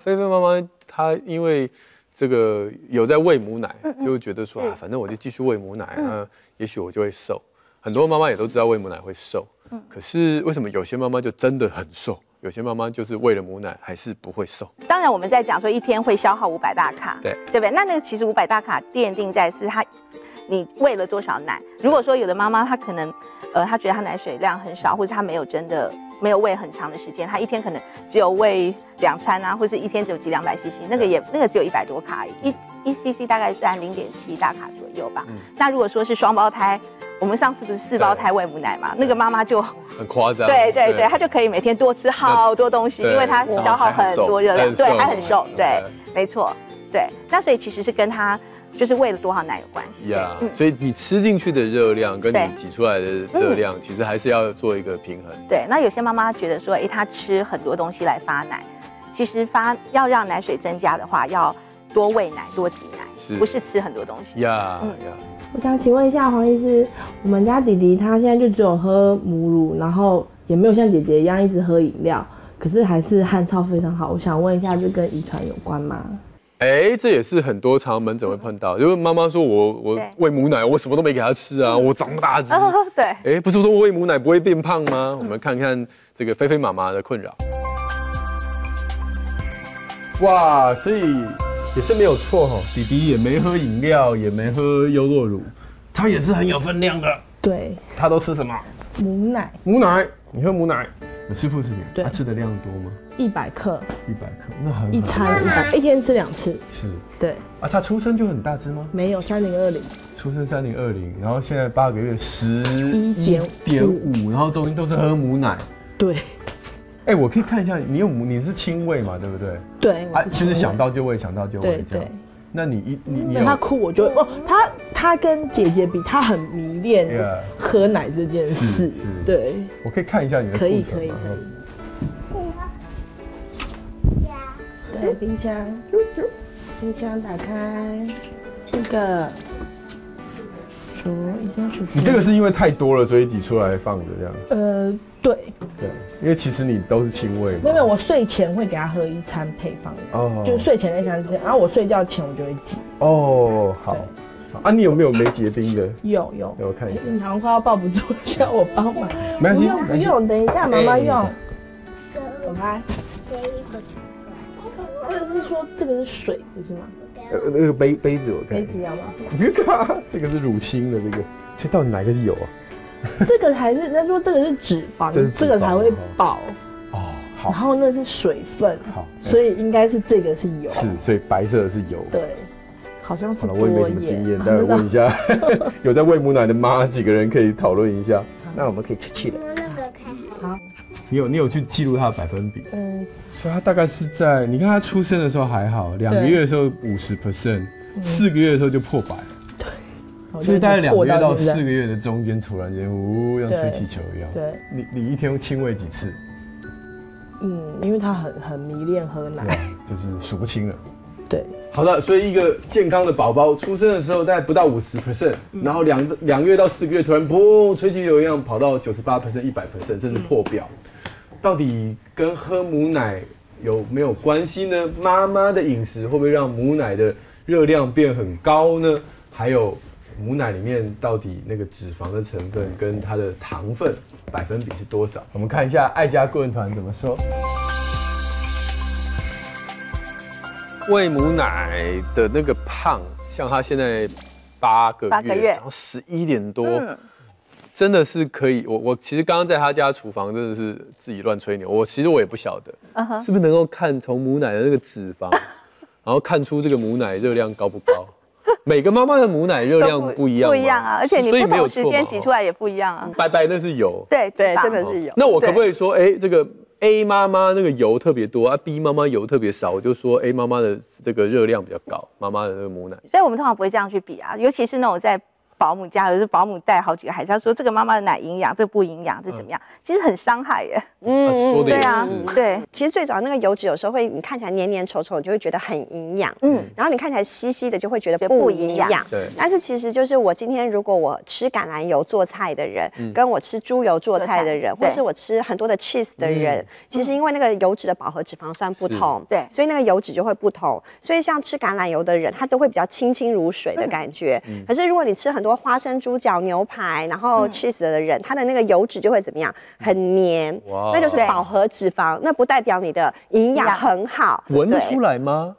[SPEAKER 1] 菲菲妈妈她因为这个有在喂母奶，就觉得说啊，反正我就继续喂母奶，啊也许我就会瘦。很多妈妈也都知道喂母奶会瘦，可是为什么有些妈妈就真的很瘦，有些妈妈就是喂了母奶还是不会瘦？
[SPEAKER 5] 当然我们在讲说一天会消耗五百大卡，
[SPEAKER 1] 对
[SPEAKER 5] 对不对？那那个其实五百大卡奠定在是它你喂了多少奶。如果说有的妈妈她可能呃她觉得她奶水量很少，或者她没有真的没有喂很长的时间，她一天可能只有喂两餐啊，或是一天只有几两百 CC，那个也那个只有一百多卡，一一 CC 大概在零点七大卡左右吧。那如果说是双胞胎，我们上次不是四胞胎喂母奶嘛，那个妈妈就
[SPEAKER 1] 很夸张。
[SPEAKER 5] 对对对，她就可以每天多吃好多东西，因为她消耗很多热量，对，
[SPEAKER 1] 还很瘦
[SPEAKER 5] 对，没错，对。那所以其实是跟她就是喂了多少奶有关系。
[SPEAKER 1] 呀
[SPEAKER 5] 嗯
[SPEAKER 1] 所以你吃进去的热量跟你挤出来的热量，其实还是要做一个平衡。
[SPEAKER 5] 对，那有些妈妈觉得说，哎，她吃很多东西来发奶，其实发要让奶水增加的话，要多喂奶，多挤
[SPEAKER 1] 是
[SPEAKER 5] 奶，不是吃很多东西。
[SPEAKER 1] 呀
[SPEAKER 5] 嗯
[SPEAKER 1] 呀，
[SPEAKER 2] 我想请问一下黄医师，我们家弟弟他现在就只有喝母乳，然后也没有像姐姐一样一直喝饮料，可是还是汗臭非常好。我想问一下，这跟遗传有关吗？
[SPEAKER 1] 哎，这也是很多常门诊会碰到，就是妈妈说我我喂母奶，我什么都没给她吃啊，我长不大只。
[SPEAKER 5] 哦，对，
[SPEAKER 1] 哎，不是说喂母奶不会变胖吗？我们看看这个菲菲妈妈的困扰。哇，所以也是没有错哈，弟弟也没喝饮料，也没喝优酪乳，他也是很有分量的。
[SPEAKER 2] 对，
[SPEAKER 1] 他都吃什么？
[SPEAKER 2] 母奶
[SPEAKER 1] 母奶，你喝母奶？你吃副食品，
[SPEAKER 2] 对
[SPEAKER 1] 他吃的量多吗？
[SPEAKER 2] 一百克
[SPEAKER 1] 一百克，那很
[SPEAKER 2] 一餐一百，一天吃两次。
[SPEAKER 1] 是
[SPEAKER 2] 对，
[SPEAKER 1] 啊，他出生就很大只吗？
[SPEAKER 2] 没有三零二零，
[SPEAKER 1] 出生三零二零，然后现在八个月十
[SPEAKER 2] 1.5
[SPEAKER 1] 点五，然后中间都是喝母奶。
[SPEAKER 2] 对
[SPEAKER 1] 哎、我可以看一下，你有母，你是亲喂嘛，对不对？
[SPEAKER 2] 对，
[SPEAKER 1] 啊，就是想到就喂，想到就喂这样
[SPEAKER 2] 对。。
[SPEAKER 1] 那你一你你
[SPEAKER 2] 他哭我就会哦，他他跟姐姐比，他很迷恋喝奶这件
[SPEAKER 1] 是
[SPEAKER 2] 事
[SPEAKER 1] 是。
[SPEAKER 2] 对，
[SPEAKER 1] 我可以看一下你的
[SPEAKER 2] 可以
[SPEAKER 1] 库存吗
[SPEAKER 2] 可以可以。对，冰箱，冰箱打开，这个。
[SPEAKER 1] 你这个是因为太多了，所以挤出来放的这样。
[SPEAKER 2] 呃，对，
[SPEAKER 1] 对，因为其实你都是轻微。
[SPEAKER 2] 没有我睡前会给他喝一餐配方的，
[SPEAKER 1] 哦
[SPEAKER 2] 就是睡前那餐吃，然后我睡觉前我就会挤。
[SPEAKER 1] 哦，好。啊，你有没有没结冰的？
[SPEAKER 2] 有有，
[SPEAKER 1] 给我看一下。
[SPEAKER 2] 你好像快要抱不住，需要我帮忙？
[SPEAKER 1] 没关系，
[SPEAKER 2] 不用不用，等一下妈妈用。走开。这个是说这个是水不是吗？
[SPEAKER 1] 呃，那个杯杯子我看
[SPEAKER 2] 杯。子要吗？
[SPEAKER 1] 你看，这个是乳清的这个，所以到底哪个是油啊？
[SPEAKER 2] 这个还是他说这个是脂肪，
[SPEAKER 1] 这是脂肪
[SPEAKER 2] 这个才会饱，
[SPEAKER 1] 哦，好
[SPEAKER 2] 然后那是水分，
[SPEAKER 1] 好，
[SPEAKER 2] 所以应该是这个是油。
[SPEAKER 1] 是，所以白色的是油。
[SPEAKER 2] 对，好像是
[SPEAKER 1] 好了，我也没什么
[SPEAKER 2] 耶
[SPEAKER 1] 经验，待会问一下 有在喂母奶的妈几个人可以讨论一下。那我们可以出去气了。你有你有去记录它的百分比，
[SPEAKER 2] 嗯，
[SPEAKER 1] 所以它大概是在你看它出生的时候还好，两个月的时候五十 percent，四个月的时候就破百，
[SPEAKER 2] 对。
[SPEAKER 1] 所以大概两个月到四个月的中间，突然间呜，像吹气球一样。
[SPEAKER 2] 对，
[SPEAKER 1] 你你一天亲喂几次？
[SPEAKER 2] 嗯，因为他很很迷恋喝奶，，
[SPEAKER 1] 就是数不清了。
[SPEAKER 2] 对，
[SPEAKER 1] 好的，所以一个健康的宝宝出生的时候大概不到五十 percent，然后两两个月到四个月突然嘣吹气球一样跑到九十八 percent、一百 percent，甚至破表，到底跟喝母奶有没有关系呢？妈妈的饮食会不会让母奶的热量变很高呢？还有母奶里面到底那个脂肪的成分跟它的糖分百分比是多少？我们看一下爱家顾问团怎么说。喂母奶的那个胖，像他现在八个月，
[SPEAKER 5] 八个月
[SPEAKER 1] 然后十一点多，
[SPEAKER 5] 嗯，
[SPEAKER 1] 真的是可以。我我其实刚刚在他家厨房真的是自己乱吹牛，我其实我也不晓得，
[SPEAKER 5] 嗯
[SPEAKER 1] 是不是能够看从母奶的那个脂肪，然后看出这个母奶热量高不高？每个妈妈的母奶热量不一样吗，
[SPEAKER 5] 不一样啊，而且你
[SPEAKER 1] 所以
[SPEAKER 5] 不同
[SPEAKER 1] 有错嘛
[SPEAKER 5] 间挤出来也不一样啊。
[SPEAKER 1] 白白那是油，
[SPEAKER 5] 对
[SPEAKER 3] 对，真的是有。
[SPEAKER 1] 那我可不可以说，哎，这个 A 妈妈那个油特别多啊，B 妈妈油特别少，我就说 A 妈妈的这个热量比较高，妈妈的那个母奶。
[SPEAKER 5] 所以我们通常不会这样去比啊，尤其是那种在保姆家，或者是保姆带好几个孩子，他说这个妈妈的奶营养，这个不营养，这怎么样？其实很伤害耶。
[SPEAKER 1] 嗯说的也
[SPEAKER 5] 对啊，，对，
[SPEAKER 3] 其实最主要那个油脂有时候会，你看起来黏黏稠稠，你就会觉得很营养。嗯，然后你看起来稀稀的，就会觉得不营养。
[SPEAKER 1] 对
[SPEAKER 3] 但是其实就是我今天如果我吃橄榄油做菜的人，跟我吃猪油做菜的人，或是我吃很多的 cheese 的人，其实因为那个油脂的饱和脂肪酸不同，
[SPEAKER 5] 对
[SPEAKER 3] 所以那个油脂就会不同。所以像吃橄榄油的人，他都会比较清清如水的感觉。可是如果你吃很多花生、猪脚、牛排，然后 cheese 的人，他的那个油脂就会怎么样？很黏，那就是饱和脂肪，那不代表你的营养很好。
[SPEAKER 1] 闻得出来吗？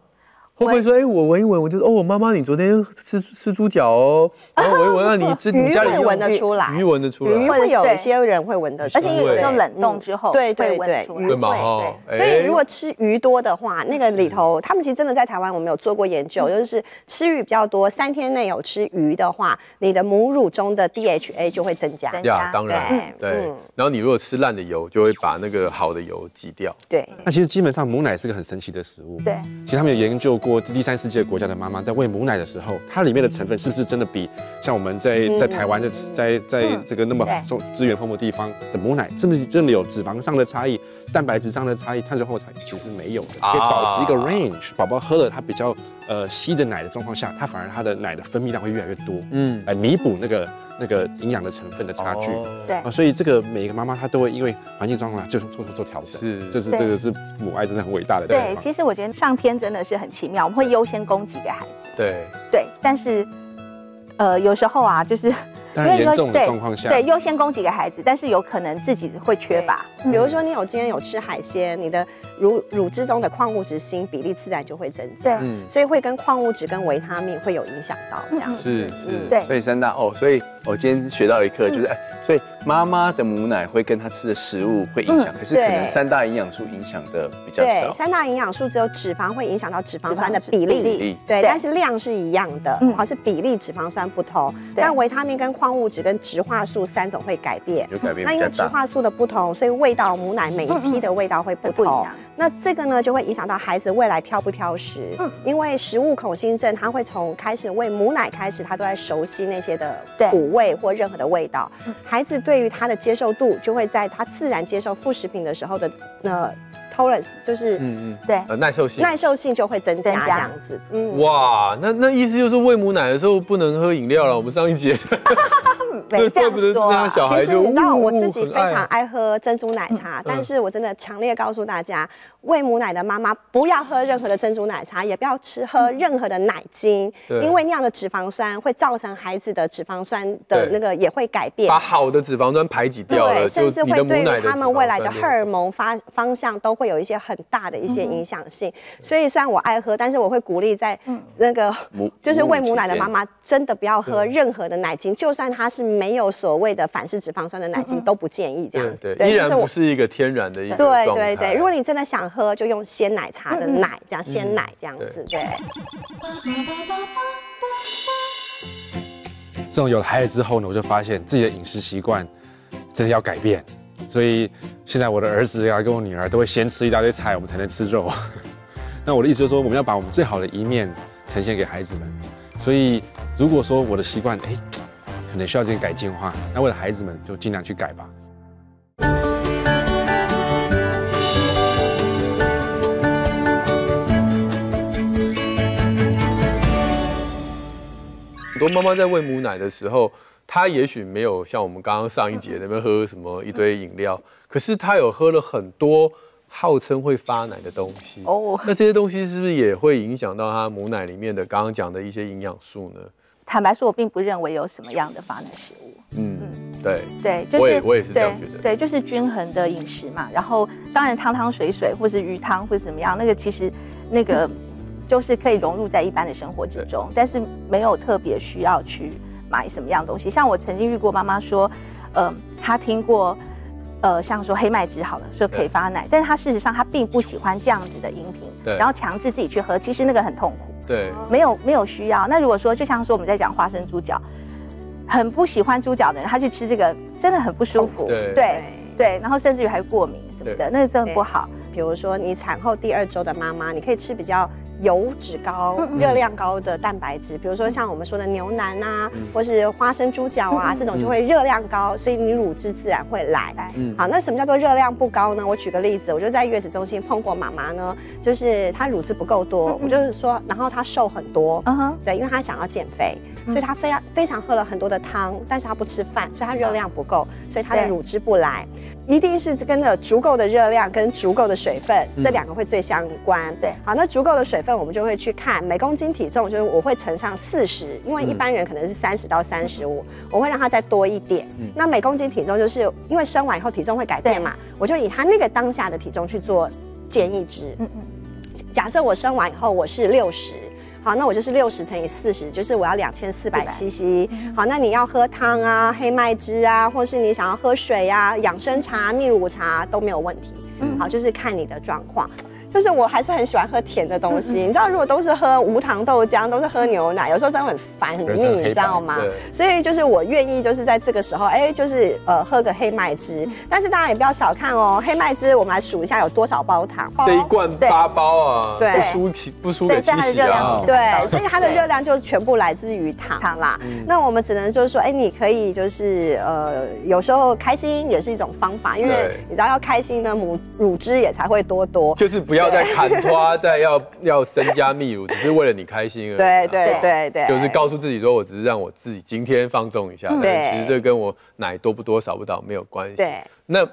[SPEAKER 1] 会不会说，哎、我闻一闻，我就说，哦，妈妈，你昨天吃吃猪脚哦，然后闻一闻，那你这 你家里用
[SPEAKER 3] 闻得出来
[SPEAKER 1] 鱼闻得出来，
[SPEAKER 3] 鱼会有一些人会闻得出来，
[SPEAKER 5] 而且有时候
[SPEAKER 1] 对
[SPEAKER 5] 冷冻之后，
[SPEAKER 3] 对对对
[SPEAKER 5] 会闻出来。
[SPEAKER 3] 鱼
[SPEAKER 1] 会吗？
[SPEAKER 3] 会
[SPEAKER 1] 哦，
[SPEAKER 3] 所以如果
[SPEAKER 1] 哎
[SPEAKER 3] 吃鱼多的话，那个里头，他们其实真的在台湾，我们有做过研究，就是吃鱼比较多，三天内有吃鱼的话，你的母乳中的 DHA 就会增加。
[SPEAKER 5] 增
[SPEAKER 1] 呀，当然
[SPEAKER 3] 对。
[SPEAKER 1] 对。
[SPEAKER 3] 嗯。
[SPEAKER 1] 然后你如果吃烂的油，就会把那个好的油挤掉。
[SPEAKER 3] 对，
[SPEAKER 6] 那其实基本上母奶是个很神奇的食物。
[SPEAKER 5] 对，
[SPEAKER 6] 其实他们有研究过第三世界国家的妈妈在喂母奶的时候，它里面的成分是不是真的比像我们在在台湾的在在这个那么资源丰富地方的母奶，是不是真的有脂肪上的差异、蛋白质上的差异、碳水化合物差异？其实没有的，可以保持一个 range。宝宝喝了它比较呃稀的奶的状况下，它反而它的奶的分泌量会越来越多，
[SPEAKER 1] 嗯，
[SPEAKER 6] 来弥补那个那个营养的成分的差距。
[SPEAKER 1] 哦。
[SPEAKER 5] 对。
[SPEAKER 6] 啊，所以这个每一个妈妈她都会因为环境状况就做做做调整，
[SPEAKER 1] 是。
[SPEAKER 6] 这是
[SPEAKER 5] 对。
[SPEAKER 6] 这个是母爱真的很伟大的地
[SPEAKER 5] 对，其实我觉得上天真的是很奇妙，我们会优先供给给孩子，
[SPEAKER 1] 对，
[SPEAKER 5] 对，但是。呃，有时候啊，就是 因为
[SPEAKER 6] 严重的
[SPEAKER 5] 对
[SPEAKER 6] 状况下，
[SPEAKER 5] 对，优先供给给孩子，但是有可能自己会缺乏。
[SPEAKER 3] 比如说你有今天有吃海鲜，你的乳乳汁中的矿物质锌比例自然就会增加，所以会跟矿物质跟维他命会有影响到这样。
[SPEAKER 1] 是是，
[SPEAKER 5] 对。
[SPEAKER 4] 所以三大哦，所以我今天学到一课，就是哎，所以妈妈的母奶会跟她吃的食物会影响，可是可能三大营养素影响的比较
[SPEAKER 3] 对，
[SPEAKER 4] 少。
[SPEAKER 3] 三大营养素只有脂肪会影响到脂肪酸的比例，
[SPEAKER 5] 比
[SPEAKER 4] 例。
[SPEAKER 3] 对，但是量是一样的，
[SPEAKER 5] 嗯。
[SPEAKER 3] 好是比例脂肪酸不同，
[SPEAKER 5] 对。
[SPEAKER 3] 但维他命跟矿物质跟植化素三种会改变。
[SPEAKER 4] 有改变
[SPEAKER 3] 那因。为植化素的不同，所以味道母奶每一批的味道会不同。那这个呢，就会影响到孩子未来挑不挑食。
[SPEAKER 5] 嗯
[SPEAKER 3] 因为食物恐新症，他会从开始喂母奶开始，他都在熟悉那些的苦味或任何的味道。孩子对于他的接受度，就会在他自然接受副食品的时候的呃 tolerance，就是
[SPEAKER 1] 嗯嗯，
[SPEAKER 5] 对，
[SPEAKER 1] 呃，耐受性。
[SPEAKER 3] 耐受性就会增加这样子。嗯，
[SPEAKER 1] 哇，那那意思就是喂母奶的时候不能喝饮料了。我们上一节
[SPEAKER 5] 没这样说啊
[SPEAKER 1] 那个。小孩就
[SPEAKER 3] 其实你知道我自己非常爱喝珍珠奶茶，但是我真的强烈告诉大家，喂母奶的妈妈不要喝任何的珍珠奶茶，也不要吃喝任何的奶精，因为那样的脂肪酸会造成孩子的脂肪酸的那个也会改变
[SPEAKER 1] 把。好的脂肪酸排挤掉了，
[SPEAKER 3] 对，甚至会对他们未来的荷尔蒙发方向都会有一些很大的一些影响性。所以虽然我爱喝，但是我会鼓励在那个
[SPEAKER 4] 母
[SPEAKER 3] 就是喂母奶的妈妈，真的不要喝任何的奶精，就算它是没有所谓的反式脂肪酸的奶精，都不建议这样。
[SPEAKER 1] 对对，依然不是一个天然的一
[SPEAKER 3] 对对，如果你真的想喝，就用鲜奶茶的奶，这样鲜奶这样子，对。
[SPEAKER 6] 这种有了孩子之后呢，我就发现自己的饮食习惯真的要改变。所以现在我的儿子啊，跟我女儿都会先吃一大堆菜，我们才能吃肉。那我的意思就是说，我们要把我们最好的一面呈现给孩子们。所以如果说我的习惯，哎，可能需要点改进的话，那为了孩子们，就尽量去改吧。
[SPEAKER 1] 很多妈妈在喂母奶的时候，她也许没有像我们刚刚上一节那边喝什么一堆饮料，可是他有喝了很多号称会发奶的东西。
[SPEAKER 5] 哦
[SPEAKER 1] 那这些东西是不是也会影响到他母奶里面的刚刚讲的一些营养素呢？
[SPEAKER 5] 坦白说，我并不认为有什么样的发奶食物。
[SPEAKER 1] 嗯，对，
[SPEAKER 5] 对，就是
[SPEAKER 1] 我也我也是这样
[SPEAKER 5] 对
[SPEAKER 1] 觉得
[SPEAKER 5] 对，就是均衡的饮食嘛。然后当然汤汤水水或是鱼汤或是怎么样，那个其实那个就是可以融入在一般的生活之中，但是没有特别需要去买什么样东西。像我曾经遇过妈妈说，呃，她听过。呃，像说黑麦汁好了，说可以发奶，但是她事实上她并不喜欢这样子的饮品，
[SPEAKER 1] 对
[SPEAKER 5] 然后强制自己去喝，其实那个很痛苦，
[SPEAKER 1] 对，
[SPEAKER 5] 没有没有需要。那如果说就像说我们在讲花生猪脚，很不喜欢猪脚的人，他去吃这个真的很不舒服，
[SPEAKER 1] 对
[SPEAKER 5] 对对，然后甚至于还过敏什么的，那个真的不好。
[SPEAKER 3] 比如说你产后第二周的妈妈，你可以吃比较油脂高、
[SPEAKER 5] 嗯
[SPEAKER 3] 热量高的蛋白质，比如说像我们说的牛腩啊，
[SPEAKER 1] 嗯。
[SPEAKER 3] 或是花生猪脚啊，这种就会热量高，所以你乳汁自然会来。
[SPEAKER 1] 嗯。
[SPEAKER 3] 好，那什么叫做热量不高呢？我举个例子，我就在月子中心碰过妈妈呢，就是她乳汁不够多，我就是说，然后她瘦很多，对，因为她想要减肥，所以她非常非常喝了很多的汤，但是她不吃饭，所以她热量不够，所以她的乳汁不来。一定是跟着足够的热量跟足够的水分，这两个会最相关。
[SPEAKER 5] 对
[SPEAKER 3] 好，那足够的水分我们就会去看每公斤体重，就是我会乘上四十，因为一般人可能是三十到三十五，我会让它再多一点。那每公斤体重就是因为生完以后体重会改变嘛，我就以他那个当下的体重去做建议值。
[SPEAKER 5] 嗯嗯，
[SPEAKER 3] 假设我生完以后我是六十。好，那我就是六十乘以四十，就是我要两千四百 CC。好，那你要喝汤啊、黑麦汁啊，或是你想要喝水啊、养生茶、蜜乳茶都没有问题。好，就是看你的状况。就是我还是很喜欢喝甜的东西，你知道，如果都是喝无糖豆浆，都是喝牛奶，有时候真的很烦很腻，你知道吗
[SPEAKER 1] 对？
[SPEAKER 3] 所以就是我愿意就是在这个时候，哎，就是呃喝个黑麦汁，但是大家也不要小看哦，黑麦汁我们来数一下有多少包糖。
[SPEAKER 1] 这一罐八包啊，
[SPEAKER 3] 对
[SPEAKER 1] 不输其不输给
[SPEAKER 5] 对
[SPEAKER 1] 七喜
[SPEAKER 5] 这样的热量
[SPEAKER 1] 啊。
[SPEAKER 3] 对，所以它的热量就全部来自于糖啦。那我们只能就是说，哎，你可以就是呃，有时候开心也是一种方法，因为你知道要开心呢，母乳汁也才会多多。
[SPEAKER 1] 就是不要再砍花，再要要身家秘乳，只是为了你开心而已啊。
[SPEAKER 3] 对对对对，
[SPEAKER 1] 就是告诉自己说，我只是让我自己今天放纵一下，但
[SPEAKER 3] 对
[SPEAKER 1] 其实这跟我奶多不多少不到没有关系。
[SPEAKER 3] 对，
[SPEAKER 1] 那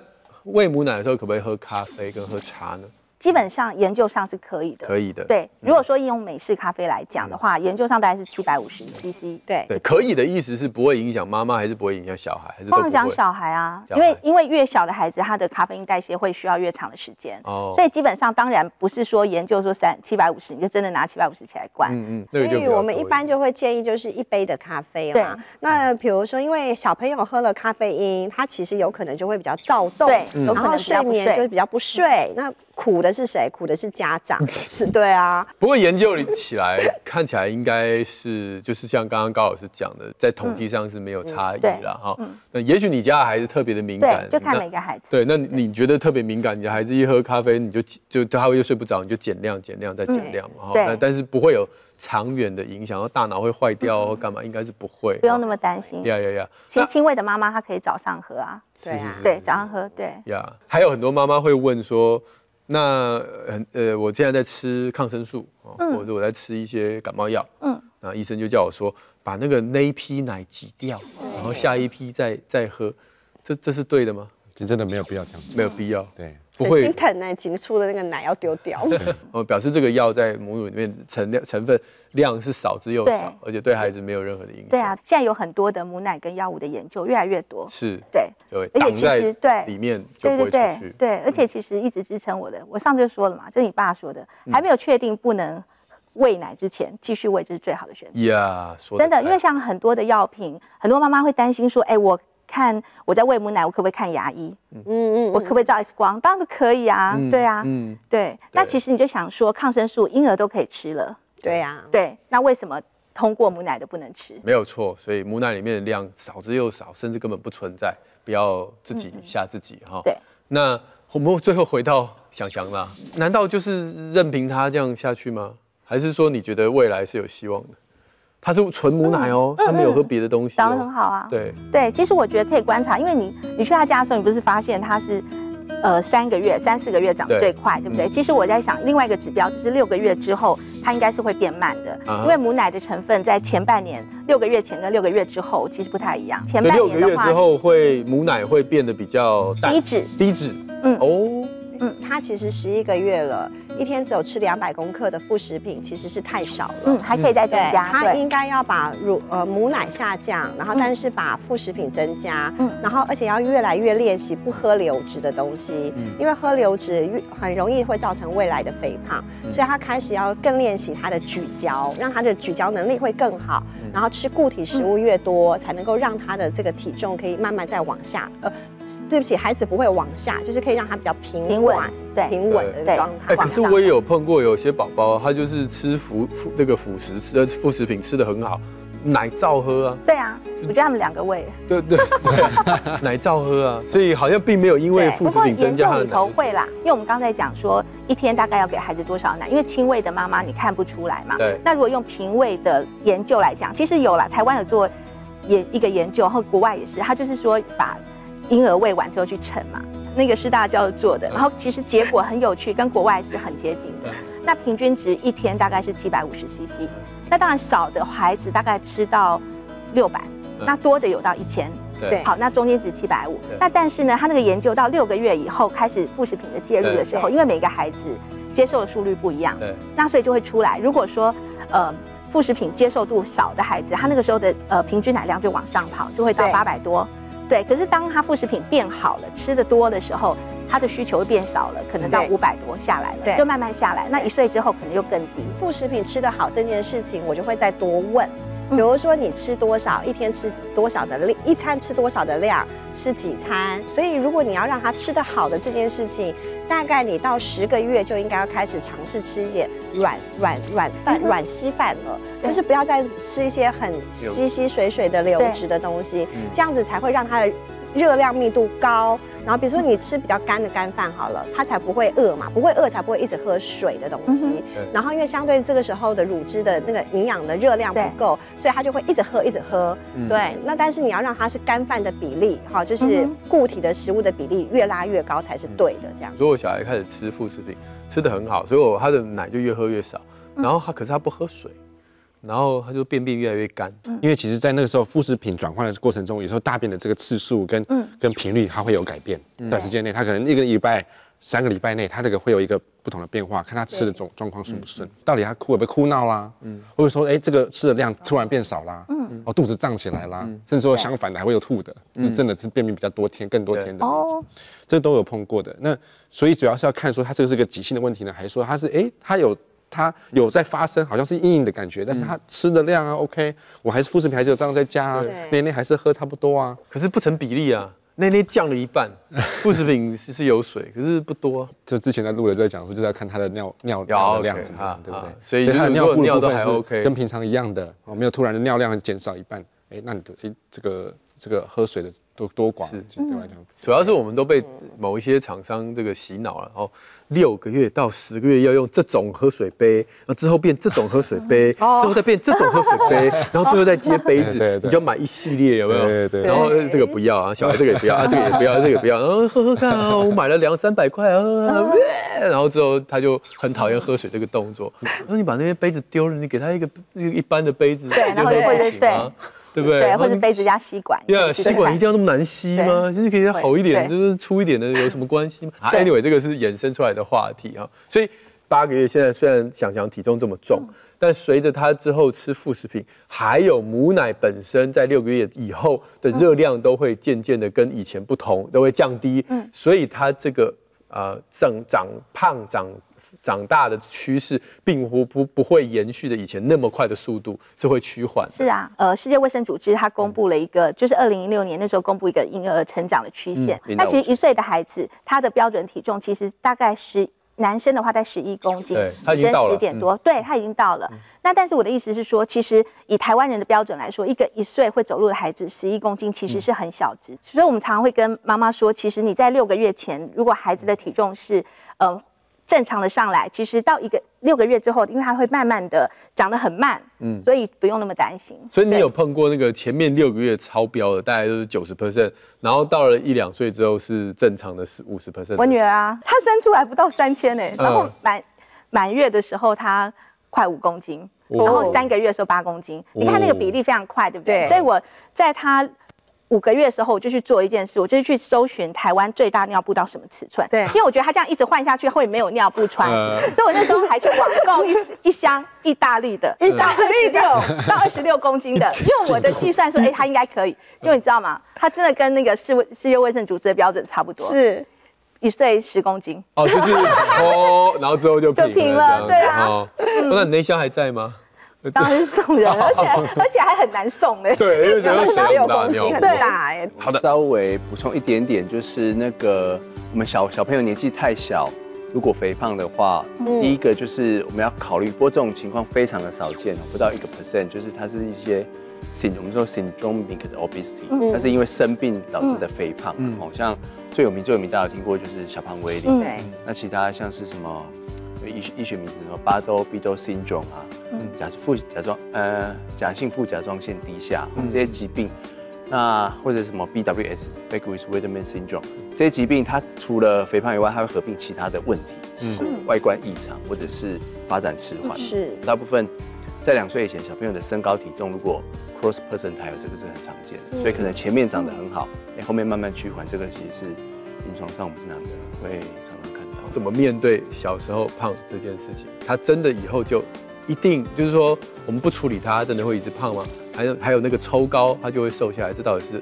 [SPEAKER 1] 喂母奶的时候可不可以喝咖啡跟喝茶呢？
[SPEAKER 5] 基本上研究上是可以的。
[SPEAKER 1] 可以的。
[SPEAKER 5] 对，如果说用美式咖啡来讲的话，研究上大概是七百五十 CC。
[SPEAKER 3] 对
[SPEAKER 1] 对，可以的意思是不会影响妈妈，还是不会影响小孩，还是都不会？
[SPEAKER 5] 不能讲小孩啊，
[SPEAKER 1] 孩
[SPEAKER 5] 因为因为越小的孩子，他的咖啡因代谢会需要越长的时间。
[SPEAKER 1] 哦
[SPEAKER 5] 所以基本上当然不是说研究说三七百五十，你就真的拿七百五十起来灌。
[SPEAKER 1] 嗯嗯，
[SPEAKER 3] 所以我们一般就会建议就是一杯的咖啡嘛。那比如说，因为小朋友喝了咖啡因，他其实有可能就会比较躁动，然后睡眠就会比较不睡。那苦的是谁？苦的是家长，是对啊。
[SPEAKER 1] 不过研究起来看起来应该是就是像刚刚高老师讲的，在统计上是没有差异
[SPEAKER 5] 对
[SPEAKER 1] 啦。哈
[SPEAKER 5] 嗯。
[SPEAKER 1] 那也许你家的孩子特别的敏感
[SPEAKER 5] 对，，就看
[SPEAKER 1] 那
[SPEAKER 5] 每个孩子。
[SPEAKER 1] 对，那你觉得特别敏感，你的孩子一喝咖啡，你就就他会睡不着，你就减量、减量再减量嘛。哈、
[SPEAKER 5] 对
[SPEAKER 1] 但但是不会有长远的影响，然后大脑会坏掉或干嘛，应该是不会。
[SPEAKER 5] 不用那么担心。
[SPEAKER 1] 呀呀呀！
[SPEAKER 5] 其实轻微的妈妈她可以早上喝啊，
[SPEAKER 3] 对啊
[SPEAKER 5] 对，早上喝，对。
[SPEAKER 1] 呀还有很多妈妈会问说，那呃呃，我现在在吃抗生素，啊或者我在吃一些感冒药，
[SPEAKER 5] 嗯
[SPEAKER 1] 嗯，那医生就叫我说，把那个那一批奶挤掉，然后下一批再再喝，这这是对的吗？
[SPEAKER 6] 就真的没有必要这样做。
[SPEAKER 1] 没有必要，
[SPEAKER 6] 对，
[SPEAKER 3] 很
[SPEAKER 1] 不会
[SPEAKER 3] 心疼呢，挤出的那个奶要丢掉。
[SPEAKER 1] 哦，表示这个药在母乳里面成量成分量是少之又少，而且对孩子没有任何的影响。
[SPEAKER 5] 对啊，现在有很多的母奶跟药物的研究越来越多。
[SPEAKER 1] 是，
[SPEAKER 5] 对，而且其实对
[SPEAKER 1] 里面就
[SPEAKER 5] 对
[SPEAKER 1] 不会出去。
[SPEAKER 5] 对对对，而且其实一直支撑我的，我上次就说了嘛，就是你爸说的，
[SPEAKER 1] 嗯
[SPEAKER 5] 还没有确定不能喂奶之前，继续喂这是最好的选择。
[SPEAKER 1] 呀，说
[SPEAKER 5] 真的，因为像很多的药品，很多妈妈会担心说，哎，我看我在喂母奶，我可不可以看牙医？
[SPEAKER 3] 嗯嗯
[SPEAKER 5] 我可不可以照 X 光？当然都可以啊，
[SPEAKER 1] 嗯
[SPEAKER 5] 对啊，
[SPEAKER 1] 嗯，
[SPEAKER 5] 对。那其实你就想说，抗生素婴儿都可以吃了，
[SPEAKER 3] 对呀。
[SPEAKER 5] 对，那为什么通过母奶的不能吃？
[SPEAKER 1] 没有错，所以母奶里面的量少之又少，甚至根本不存在，不要自己吓自己哈。
[SPEAKER 5] 对。
[SPEAKER 1] 那我们最后回到想想啦，难道就是任凭他这样下去吗？还是说你觉得未来是有希望的？他是纯母奶哦，他没有喝别的东西
[SPEAKER 5] 长得很
[SPEAKER 1] 哦。
[SPEAKER 5] 好啊。
[SPEAKER 1] 对，
[SPEAKER 5] 对，其实我觉得可以观察，因为你你去他家的时候，你不是发现他是。呃，三个月、三四个月长得最快，对不对？
[SPEAKER 1] 嗯。
[SPEAKER 5] 其实我在想，另外一个指标就是六个月之后，它应该是会变慢的，
[SPEAKER 1] 啊
[SPEAKER 5] 因为母奶的成分在前半年六个月前跟六个月之后其实不太一样。前半年的话，
[SPEAKER 1] 月之后会母奶会变得比较淡
[SPEAKER 5] 低脂，
[SPEAKER 1] 低脂。
[SPEAKER 5] 嗯。
[SPEAKER 1] 哦，
[SPEAKER 3] 嗯，他其实十一个月了，一天只有吃两百公克的副食品，其实是太少了。
[SPEAKER 5] 嗯，还可以再增，加。
[SPEAKER 3] 他应该要把乳呃母奶下降，然后但是把副食品增加，
[SPEAKER 5] 嗯。
[SPEAKER 3] 然后而且要越来越练习不喝流质的东西，因为喝流质越很容易会造成未来的肥胖，所以他开始要更练习他的咀嚼，让他的咀嚼能力会更好，然后吃固体食物越多，才能够让他的这个体重可以慢慢再往下，呃，对不起，孩子不会往下，就是可以让他比较平
[SPEAKER 5] 平稳、对
[SPEAKER 3] 平稳的
[SPEAKER 5] 对
[SPEAKER 3] 状
[SPEAKER 1] 哎、
[SPEAKER 3] 态。
[SPEAKER 1] 可是我也有碰过有些宝宝，他就是吃辅辅那个辅食吃呃副食品吃的很好，奶照喝啊，
[SPEAKER 5] 对啊，我觉得他们两个胃。
[SPEAKER 1] 对对对，奶照喝啊，所以好像并没有因为副
[SPEAKER 5] 不过
[SPEAKER 1] 食品增
[SPEAKER 5] 研究里
[SPEAKER 1] 加他的奶
[SPEAKER 5] 头会啦，因为我们刚才讲说一天大概要给孩子多少奶，因为轻胃的妈妈你看不出来嘛。
[SPEAKER 1] 对
[SPEAKER 5] 那如果用平胃的研究来讲，其实有了，台湾有做研一个研究，然后国外也是，他就是说把婴儿喂完之后去称嘛，那个师大教授做的，然后其实结果很有趣，跟国外是很接近的。那平均值一天大概是七百五十 CC，那当然少的孩子大概吃到六百，那多的有到一千。
[SPEAKER 1] 对
[SPEAKER 5] 好，那中间值七百五。那但是呢，他那个研究到六个月以后开始副食品的介入的时候，因为每个孩子接受的速率不一样，
[SPEAKER 1] 对
[SPEAKER 5] 那所以就会出来。如果说呃副食品接受度少的孩子，他那个时候的呃平均奶量就往上跑，就会到八百多。对，可是当他副食品变好了，吃的多的时候，他的需求会变少了，可能到
[SPEAKER 3] 对
[SPEAKER 5] 五百多下来了，
[SPEAKER 3] 对
[SPEAKER 5] 就慢慢下来。那一岁之后可能又更低。
[SPEAKER 3] 副食品吃得好这件事情，我就会再多问。
[SPEAKER 5] 嗯
[SPEAKER 3] 比如说你吃多少，一天吃多少的量，一餐吃多少的量，吃几餐。所以如果你要让他吃得好的这件事情，大概你到十个月就应该要开始尝试吃一些软软软饭、软稀饭了，就是不要再吃一些很稀稀水水的流质的东西，这样子才会让他的热量密度高。然后比如说你吃比较干的干饭好了，他才不会饿嘛，不会饿才不会一直喝水的东西。
[SPEAKER 1] 对
[SPEAKER 3] 然后因为相对这个时候的乳汁的那个营养的热量不够，所以他就会一直喝一直喝。
[SPEAKER 1] 嗯
[SPEAKER 3] 对，那但是你要让它是干饭的比例，哈，就是固体的食物的比例越拉越高才是对的，这样。
[SPEAKER 1] 所以我小孩开始吃副食品，吃的很好，所以我他的奶就越喝越少，然后他可是他不喝水，然后他就便便越来越干。
[SPEAKER 6] 因为其实，在那个时候副食品转换的过程中，有时候大便的这个次数跟、跟频率它会有改变。短时间内，它可能一个礼拜、三个礼拜内，他这个会有一个不同的变化，看他吃的状状况顺不顺，到底他哭会不会哭闹啦，嗯，或者说，哎，这个吃的量突然变少啦，嗯，哦，肚子胀起来啦，甚至说相反的还会有吐的，是真的是便秘比较多天、更多天的。
[SPEAKER 5] 哦，
[SPEAKER 6] 这都有碰过的。那所以主要是要看说他这个是个急性的问题呢，还是说他是哎他有它有在发生，好像是硬硬的感觉，但是它吃的量啊 OK，我还是副食品还是有这样在加啊
[SPEAKER 3] 对，
[SPEAKER 6] 那那还是喝差不多啊。
[SPEAKER 1] 可是不成比例啊，那那降了一半，副食品是是有水，可是不多啊。
[SPEAKER 6] 就之前在录的就在讲说，就是要看它的尿尿尿的量怎么样
[SPEAKER 1] 啊，
[SPEAKER 6] 对不对
[SPEAKER 1] 啊？所以
[SPEAKER 6] 它的尿布
[SPEAKER 1] 都还
[SPEAKER 6] 部分是
[SPEAKER 1] OK
[SPEAKER 6] 跟平常一样的，哦，没有突然的尿量减少一半，哎，那你就哎这个这个喝水的多多寡，
[SPEAKER 1] 是。
[SPEAKER 6] 对我来讲，
[SPEAKER 1] 主要是我们都被某一些厂商这个洗脑了，然后六个月到十个月要用这种喝水杯，然后之后变这种喝水杯，之后再变这种喝水杯，然后最后再接杯子你就要买一系列，有没有？
[SPEAKER 6] 对对对。
[SPEAKER 1] 然后呃这个不要啊，小孩这个也不要啊，这个也不要，这个也不要，然后喝喝看啊，我买了两三百块啊，然后之后他就很讨厌喝水这个动作。然后你把那些杯子丢了，你给他一个一个一般的杯子，
[SPEAKER 5] 对然后
[SPEAKER 1] 就喝
[SPEAKER 5] 或者
[SPEAKER 1] 不行吗对不对？
[SPEAKER 5] 或者杯子加吸管。
[SPEAKER 1] 呀，
[SPEAKER 5] 试试
[SPEAKER 1] 吸管一定要那么难吸吗？其实可以好一点，就是粗一点的，有什么关系吗 啊
[SPEAKER 5] 对
[SPEAKER 1] ？Anyway，这个是衍生出来的话题啊。所以八个月现在虽然想想体重这么重，但随着他之后吃副食品，还有母奶本身在六个月以后的热量都会渐渐的跟以前不同，都会降低。嗯，所以他这个呃长长胖长。长大的趋势并不不不会延续的以前那么快的速度，是会趋缓。
[SPEAKER 5] 是啊，呃，世界卫生组织它公布了一个，就是二零一六年那时候公布一个婴儿成长的曲线。
[SPEAKER 4] 嗯
[SPEAKER 5] 那其实一岁的孩子，他的标准体重其实大概十，男生的话在十一公斤，
[SPEAKER 1] 对他已经到了嗯
[SPEAKER 5] 十点多，对他已经到了。那但是我的意思是说，其实以台湾人的标准来说，一个一岁会走路的孩子十一公斤其实是很小只，所以我们常常会跟妈妈说，其实你在六个月前，如果孩子的体重是呃正常的上来，其实到一个六个月之后，因为它会慢慢的长得很慢，嗯，所以不用那么担心。
[SPEAKER 1] 所以你有碰过那个前面六个月超标的，大概都是九十 percent，然后到了一两岁之后是正常的十五十 percent。
[SPEAKER 5] 我女儿啊，她生出来不到三千呢，
[SPEAKER 1] 嗯
[SPEAKER 5] 然后满满月的时候她快五公斤，然后三个月的时候八公斤，你看那个比例非常快，对不对？
[SPEAKER 3] 对
[SPEAKER 5] 所以我在她五个月的时候，我就去做一件事，我就去搜寻台湾最大尿布到什么尺寸。
[SPEAKER 3] 对
[SPEAKER 5] 因为我觉得它这样一直换下去会没有尿布穿，
[SPEAKER 1] 呃
[SPEAKER 5] 所以我那时候还去网购一一箱意大利的，意大利六到二十六公斤的，因为我的计算说，哎，它应该可以。就你知道吗？它真的跟那个世卫世界卫生组织的标准差不多，
[SPEAKER 3] 是
[SPEAKER 5] 一岁十公斤。
[SPEAKER 1] 哦，就是哦，然后之后就
[SPEAKER 5] 就停了对啊
[SPEAKER 1] 哦，那你那箱还在吗？
[SPEAKER 5] 当然是送人，而且而且还很难送哎。
[SPEAKER 1] 对，因为只有
[SPEAKER 3] 十六
[SPEAKER 1] 很大
[SPEAKER 3] 公斤很大哎，
[SPEAKER 4] 好的，稍微补充一点点，就是那个我们小小朋友年纪太小，如果肥胖的话，第一个就是我们要考虑，不过这种情况非常的少见，不到一个 percent，就是它是一些 syn 我们说 syndromic 的 obesity，它是因为生病导致的肥胖，好像最有名最有名大家有听过就是小胖威力，
[SPEAKER 5] 嗯。
[SPEAKER 3] 对，
[SPEAKER 4] 那其他像是什么医医学名词什么巴多比多 syndrome 啊，嗯甲副甲状呃甲性副甲状腺低下、这些疾病，那或者什么 BWS Beckwith Wiedemann syndrome 这些疾病，它除了肥胖以外，它会合并其他的问题，是外观异常或者是发展迟缓。
[SPEAKER 3] 是
[SPEAKER 4] 大部分在两岁以前，小朋友的身高体重如果 cross percentile 这个是很常见的，所以可能前面长得很好，哎，后面慢慢趋缓，这个其实是临床上我们是男的会。
[SPEAKER 1] 怎么面对小时候胖这件事情？他真的以后就一定就是说，我们不处理他，真的会一直胖吗？还有还有那个抽高，他就会瘦下来，这到底是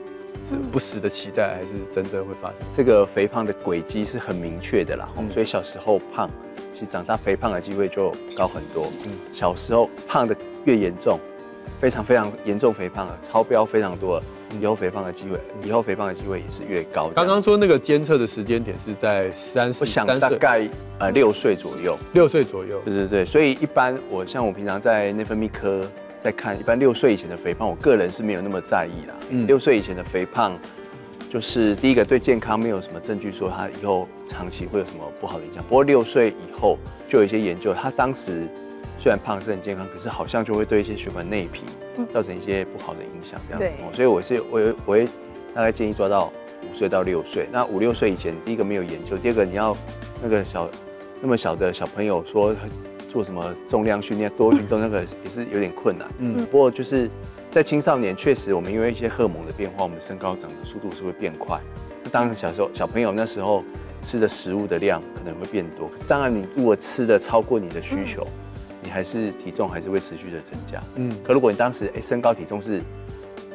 [SPEAKER 1] 是不实的期待，还是真的会发生？
[SPEAKER 4] 这个肥胖的轨迹是很明确的啦，所以小时候胖，其实长大肥胖的机会就高很多。小时候胖的越严重，非常非常严重肥胖了，超标非常多了，以后肥胖的机会，以后肥胖的机会也是越高。
[SPEAKER 1] 刚刚说那个监测的时间点是在三十
[SPEAKER 4] 我想
[SPEAKER 1] 三
[SPEAKER 4] 大概呃六岁左右，
[SPEAKER 1] 六岁左右，
[SPEAKER 4] 对对对，所以一般我像我平常在内分泌科在看，一般六岁以前的肥胖，我个人是没有那么在意啦。
[SPEAKER 1] 嗯
[SPEAKER 4] 六岁以前的肥胖，就是第一个对健康没有什么证据说它以后长期会有什么不好的影响。不过六岁以后就有一些研究，他当时虽然胖是很健康，可是好像就会对一些血管内皮造成一些不好的影响，这样子所以我是我有我会大概建议抓到五岁到六岁。那五六岁以前，第一个没有研究，第二个你要那个小那么小的小朋友说做什么重量训练、多运动，那个也是有点困难。
[SPEAKER 1] 嗯
[SPEAKER 4] 嗯，不过就是在青少年，确实我们因为一些荷尔蒙的变化，我们身高长的速度是会变快。那当然，小时候小朋友那时候吃的食物的量可能会变多，当然你如果吃的超过你的需求，你还是体重还是会持续的增加。
[SPEAKER 1] 嗯，
[SPEAKER 4] 可如果你当时哎身高体重是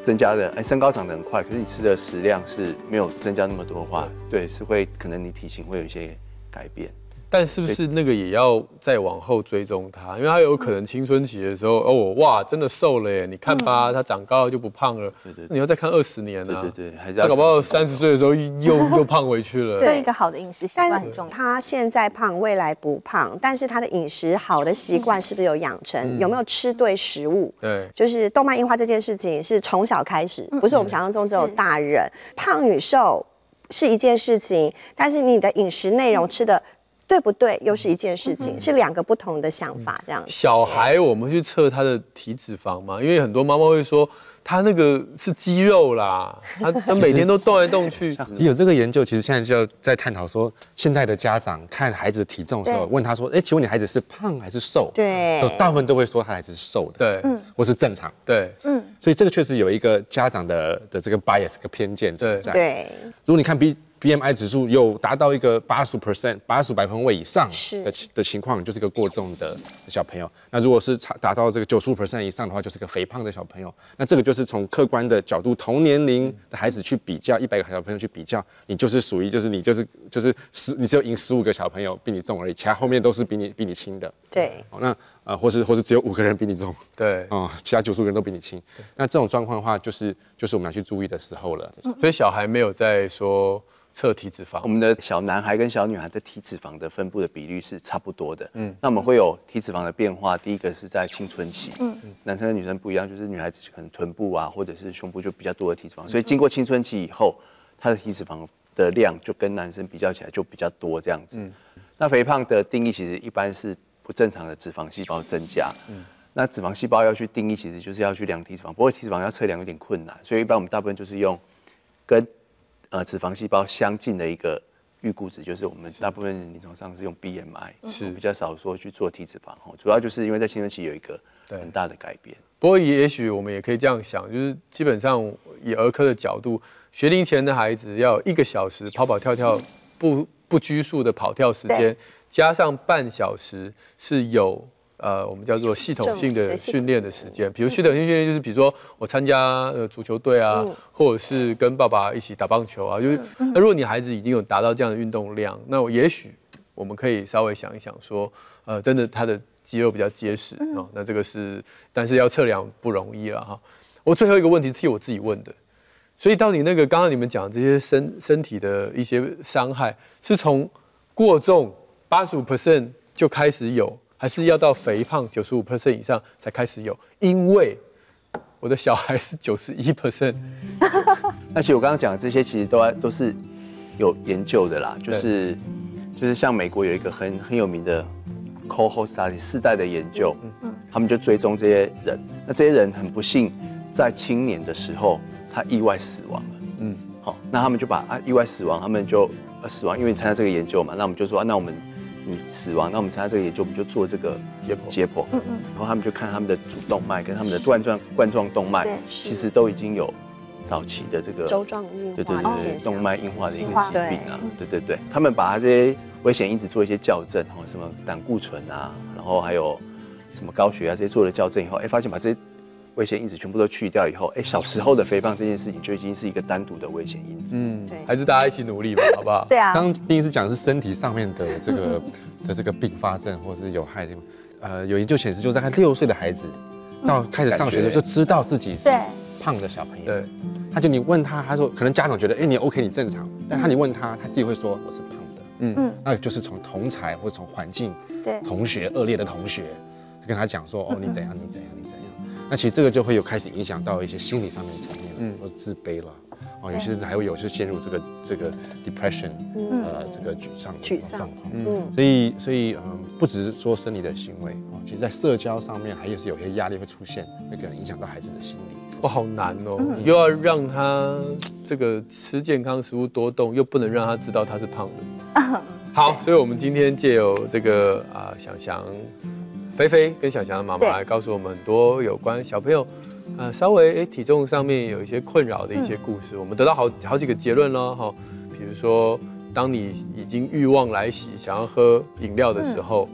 [SPEAKER 4] 增加的，哎身高长得很快，可是你吃的食量是没有增加那么多的话，对，是会可能你体型会有一些改变。
[SPEAKER 1] 但是不是那个也要再往后追踪他？因为他有可能青春期的时候，哦哇，真的瘦了耶！你看吧，他长高了就不胖了。
[SPEAKER 4] 对对
[SPEAKER 1] 那你要再看二十年啊。
[SPEAKER 4] 对对对，还是要
[SPEAKER 1] 他搞不好三十岁的时候又 又胖回去了。
[SPEAKER 3] 对
[SPEAKER 5] 一个好的饮食习惯很重要。
[SPEAKER 3] 他现在胖，未来不胖，但是他的饮食好的习惯是不是有养成？有没有吃对食物？
[SPEAKER 1] 对，
[SPEAKER 3] 就是动脉硬化这件事情是从小开始，不是我们想象中只有大人。胖与瘦是一件事情，但是你的饮食内容吃的对不对，又是一件事情，是两个不同的想法，这样子。
[SPEAKER 1] 小孩我们去测他的体脂肪嘛，因为很多妈妈会说他那个是肌肉啦，他他 每天都动来动去。
[SPEAKER 6] 有这个研究，其实现在就在探讨说，现在的家长看孩子体重的时候，
[SPEAKER 5] 对。
[SPEAKER 6] 问他说：“哎，请问你孩子是胖还是瘦？”
[SPEAKER 3] 对。
[SPEAKER 6] 大部分都会说他孩子是瘦的，
[SPEAKER 1] 对。
[SPEAKER 6] 或是正常。
[SPEAKER 1] 对。嗯。
[SPEAKER 6] 所以这个确实有一个家长的的这个 bias 个偏见存在。
[SPEAKER 3] 对，
[SPEAKER 6] 如果你看 B B M I 指数有达到一个八十 percent 八十百分位以上
[SPEAKER 3] 是
[SPEAKER 6] 的的情况，就是一个过重的小朋友。那如果是达达到这个九十五 percent 以上的话，就是个肥胖的小朋友。那这个就是从客观的角度，同年龄的孩子去比较，一百个小朋友去比较，你就是属于就是你就是就是十，你只有赢十五个小朋友比你重而已，其他后面都是比你比你轻的。
[SPEAKER 3] 对，
[SPEAKER 6] 哦，那呃，或是或是只有五个人比你重。
[SPEAKER 1] 对，
[SPEAKER 6] 嗯，其他九十个人都比你轻，那这种状况的话，就是就是我们要去注意的时候了。
[SPEAKER 1] 所以小孩没有在说测体脂肪
[SPEAKER 4] 我。们的小男孩跟小女孩的体脂肪的分布的比率是差不多的。嗯，那我们会有体脂肪的变化，第一个是在青春期，嗯，男生跟女生不一样，就是女孩子可能臀部啊或者是胸部就比较多的体脂肪，所以经过青春期以后，她的体脂肪的量就跟男生比较起来就比较多这样子。那肥胖的定义其实一般是不正常的脂肪细胞增加。嗯。那脂肪细胞要去定义，其实就是要去量体脂肪，不过体脂肪要测量有点困难，所以一般我们大部分就是用跟呃脂肪细胞相近的一个预估值，就是我们大部分临床上是用 BMI，
[SPEAKER 1] 是。
[SPEAKER 4] 比较少说去做体脂肪哦，主要就是因为在青春期有一个很大的改变。
[SPEAKER 1] 不过也许我们也可以这样想，就是基本上以儿科的角度，学龄前的孩子要一个小时跑跑跳跳不不拘束的跑跳时间
[SPEAKER 5] 对，
[SPEAKER 1] 加上半小时是有呃我们叫做系统性的训练的时间。比如系统性训练就是比如说我参加呃足球队啊，
[SPEAKER 3] 嗯。
[SPEAKER 1] 或者是跟爸爸一起打棒球啊，就是那如果你孩子已经有达到这样的运动量，那我也许我们可以稍微想一想说，呃，真的他的肌肉比较结实哦，那这个是，但是要测量不容易了哈。我最后一个问题是替我自己问的，所以到底那个刚刚你们讲这些身身体的一些伤害，是从过重八十五 percent 就开始有，还是要到肥胖九十五 percent 以上才开始有？因为我的小孩是九十一 percent，
[SPEAKER 4] 那其实我刚刚讲的这些，其实都都是有研究的啦，就是就是像美国有一个很很有名的 cohort study 四代的研究，他们就追踪这些人，那这些人很不幸在青年的时候他意外死亡了，
[SPEAKER 1] 嗯。
[SPEAKER 4] 嗯，好，那他们就把啊意外死亡，他们就呃死亡，因为你参加这个研究嘛，那我们就说、啊、那我们你死亡，那我们参加这个研究，我们就做这个
[SPEAKER 1] 解剖
[SPEAKER 4] 解剖，
[SPEAKER 5] 嗯嗯，
[SPEAKER 4] 然后他们就看他们的主动脉跟他们的冠状冠状动脉，其实都已经有早期的这个
[SPEAKER 3] 周状硬
[SPEAKER 4] 对对
[SPEAKER 3] 化
[SPEAKER 4] 对动。脉硬化的一个疾病啊，对。对对，他们把他这些危险因子做一些校正，哦，什么胆固醇啊，然后还有什么高血压这些做了校正以后，哎，发现把这些危险因子全部都去掉以后，哎，小时候的肥胖这件事情就已经是一个单独的危险因子。
[SPEAKER 1] 嗯
[SPEAKER 3] 对，
[SPEAKER 1] 还是大家一起努力吧，好不好？
[SPEAKER 5] 对啊，
[SPEAKER 6] 刚刚第一次讲的是身体上面的这个的这个并发症或者是有害的，呃，有研究显示，就大概六岁的孩子到开始上学的时候就知道自己是胖的小朋友，
[SPEAKER 1] 对，
[SPEAKER 6] 他就你问他，他说可能家长觉得，哎，你 OK，你正常，但他你问他，他自己会说我是胖的，
[SPEAKER 1] 嗯。
[SPEAKER 5] 嗯。
[SPEAKER 6] 那就是从同才或者从环境、
[SPEAKER 5] 对。
[SPEAKER 6] 同学恶劣的同学，就跟他讲说，哦，你怎样，你怎样，你怎样。那其实这个就会有开始影响到一些心理上面的层面，
[SPEAKER 1] 嗯
[SPEAKER 6] 嗯，或者自卑了，哦，有些人还会有些陷入这个这个 depression，呃，这个沮丧
[SPEAKER 3] 沮丧
[SPEAKER 6] 状况。
[SPEAKER 3] 嗯，
[SPEAKER 6] 所以，所以，嗯，不只是说生理的行为哦，其实在社交上面还有是有些压力会出现，会可能影响到孩子的心理。
[SPEAKER 1] 我，好难哦！你又要让他这个吃健康食物多动，又不能让他知道他是胖的。好，所以我们今天借由这个啊、想想菲菲跟小翔的妈妈
[SPEAKER 5] 对
[SPEAKER 1] 来告诉我们很多有关小朋友呃稍微诶体重上面有一些困扰的一些故事。我们得到好好几个结论喽，哈，比如说当你已经欲望来袭，想要喝饮料的时候。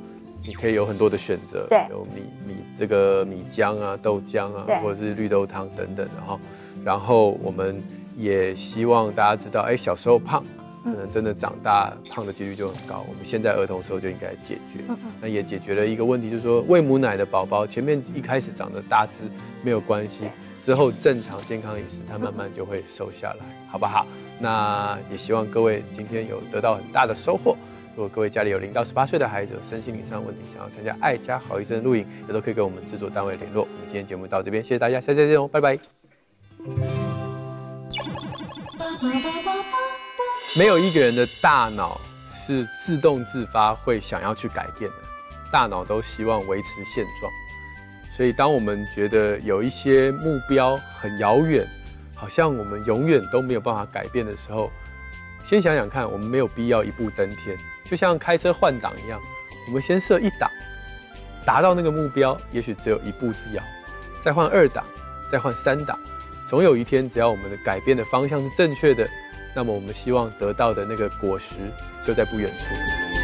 [SPEAKER 1] 你可以有很多的选择，有米米这个米浆啊、豆浆啊，或者是绿豆汤等等的哈。然后我们也希望大家知道，哎，小时候胖，可能真的长大胖的几率就很高。我们现在儿童时候就应该解决。那也解决了一个问题，就是说喂母奶的宝宝前面一开始长得大只没有关系，之后正常健康饮食，他慢慢就会瘦下来，好不好？那也希望各位今天有得到很大的收获。如果各位家里有零到十八岁的孩子有身心灵上的问题，想要参加爱家好医生录影，也都可以跟我们制作单位联络。我们今天节目到这边，谢谢大家，下期再见哦，拜拜。没有一个人的大脑是自动自发会想要去改变的，大脑都希望维持现状。所以，当我们觉得有一些目标很遥远，好像我们永远都没有办法改变的时候，先想想看，我们没有必要一步登天，就像开车换挡一样，我们先设一档，达到那个目标，也许只有一步之遥，再换二档，再换三档，总有一天，只要我们的改变的方向是正确的，那么我们希望得到的那个果实就在不远处。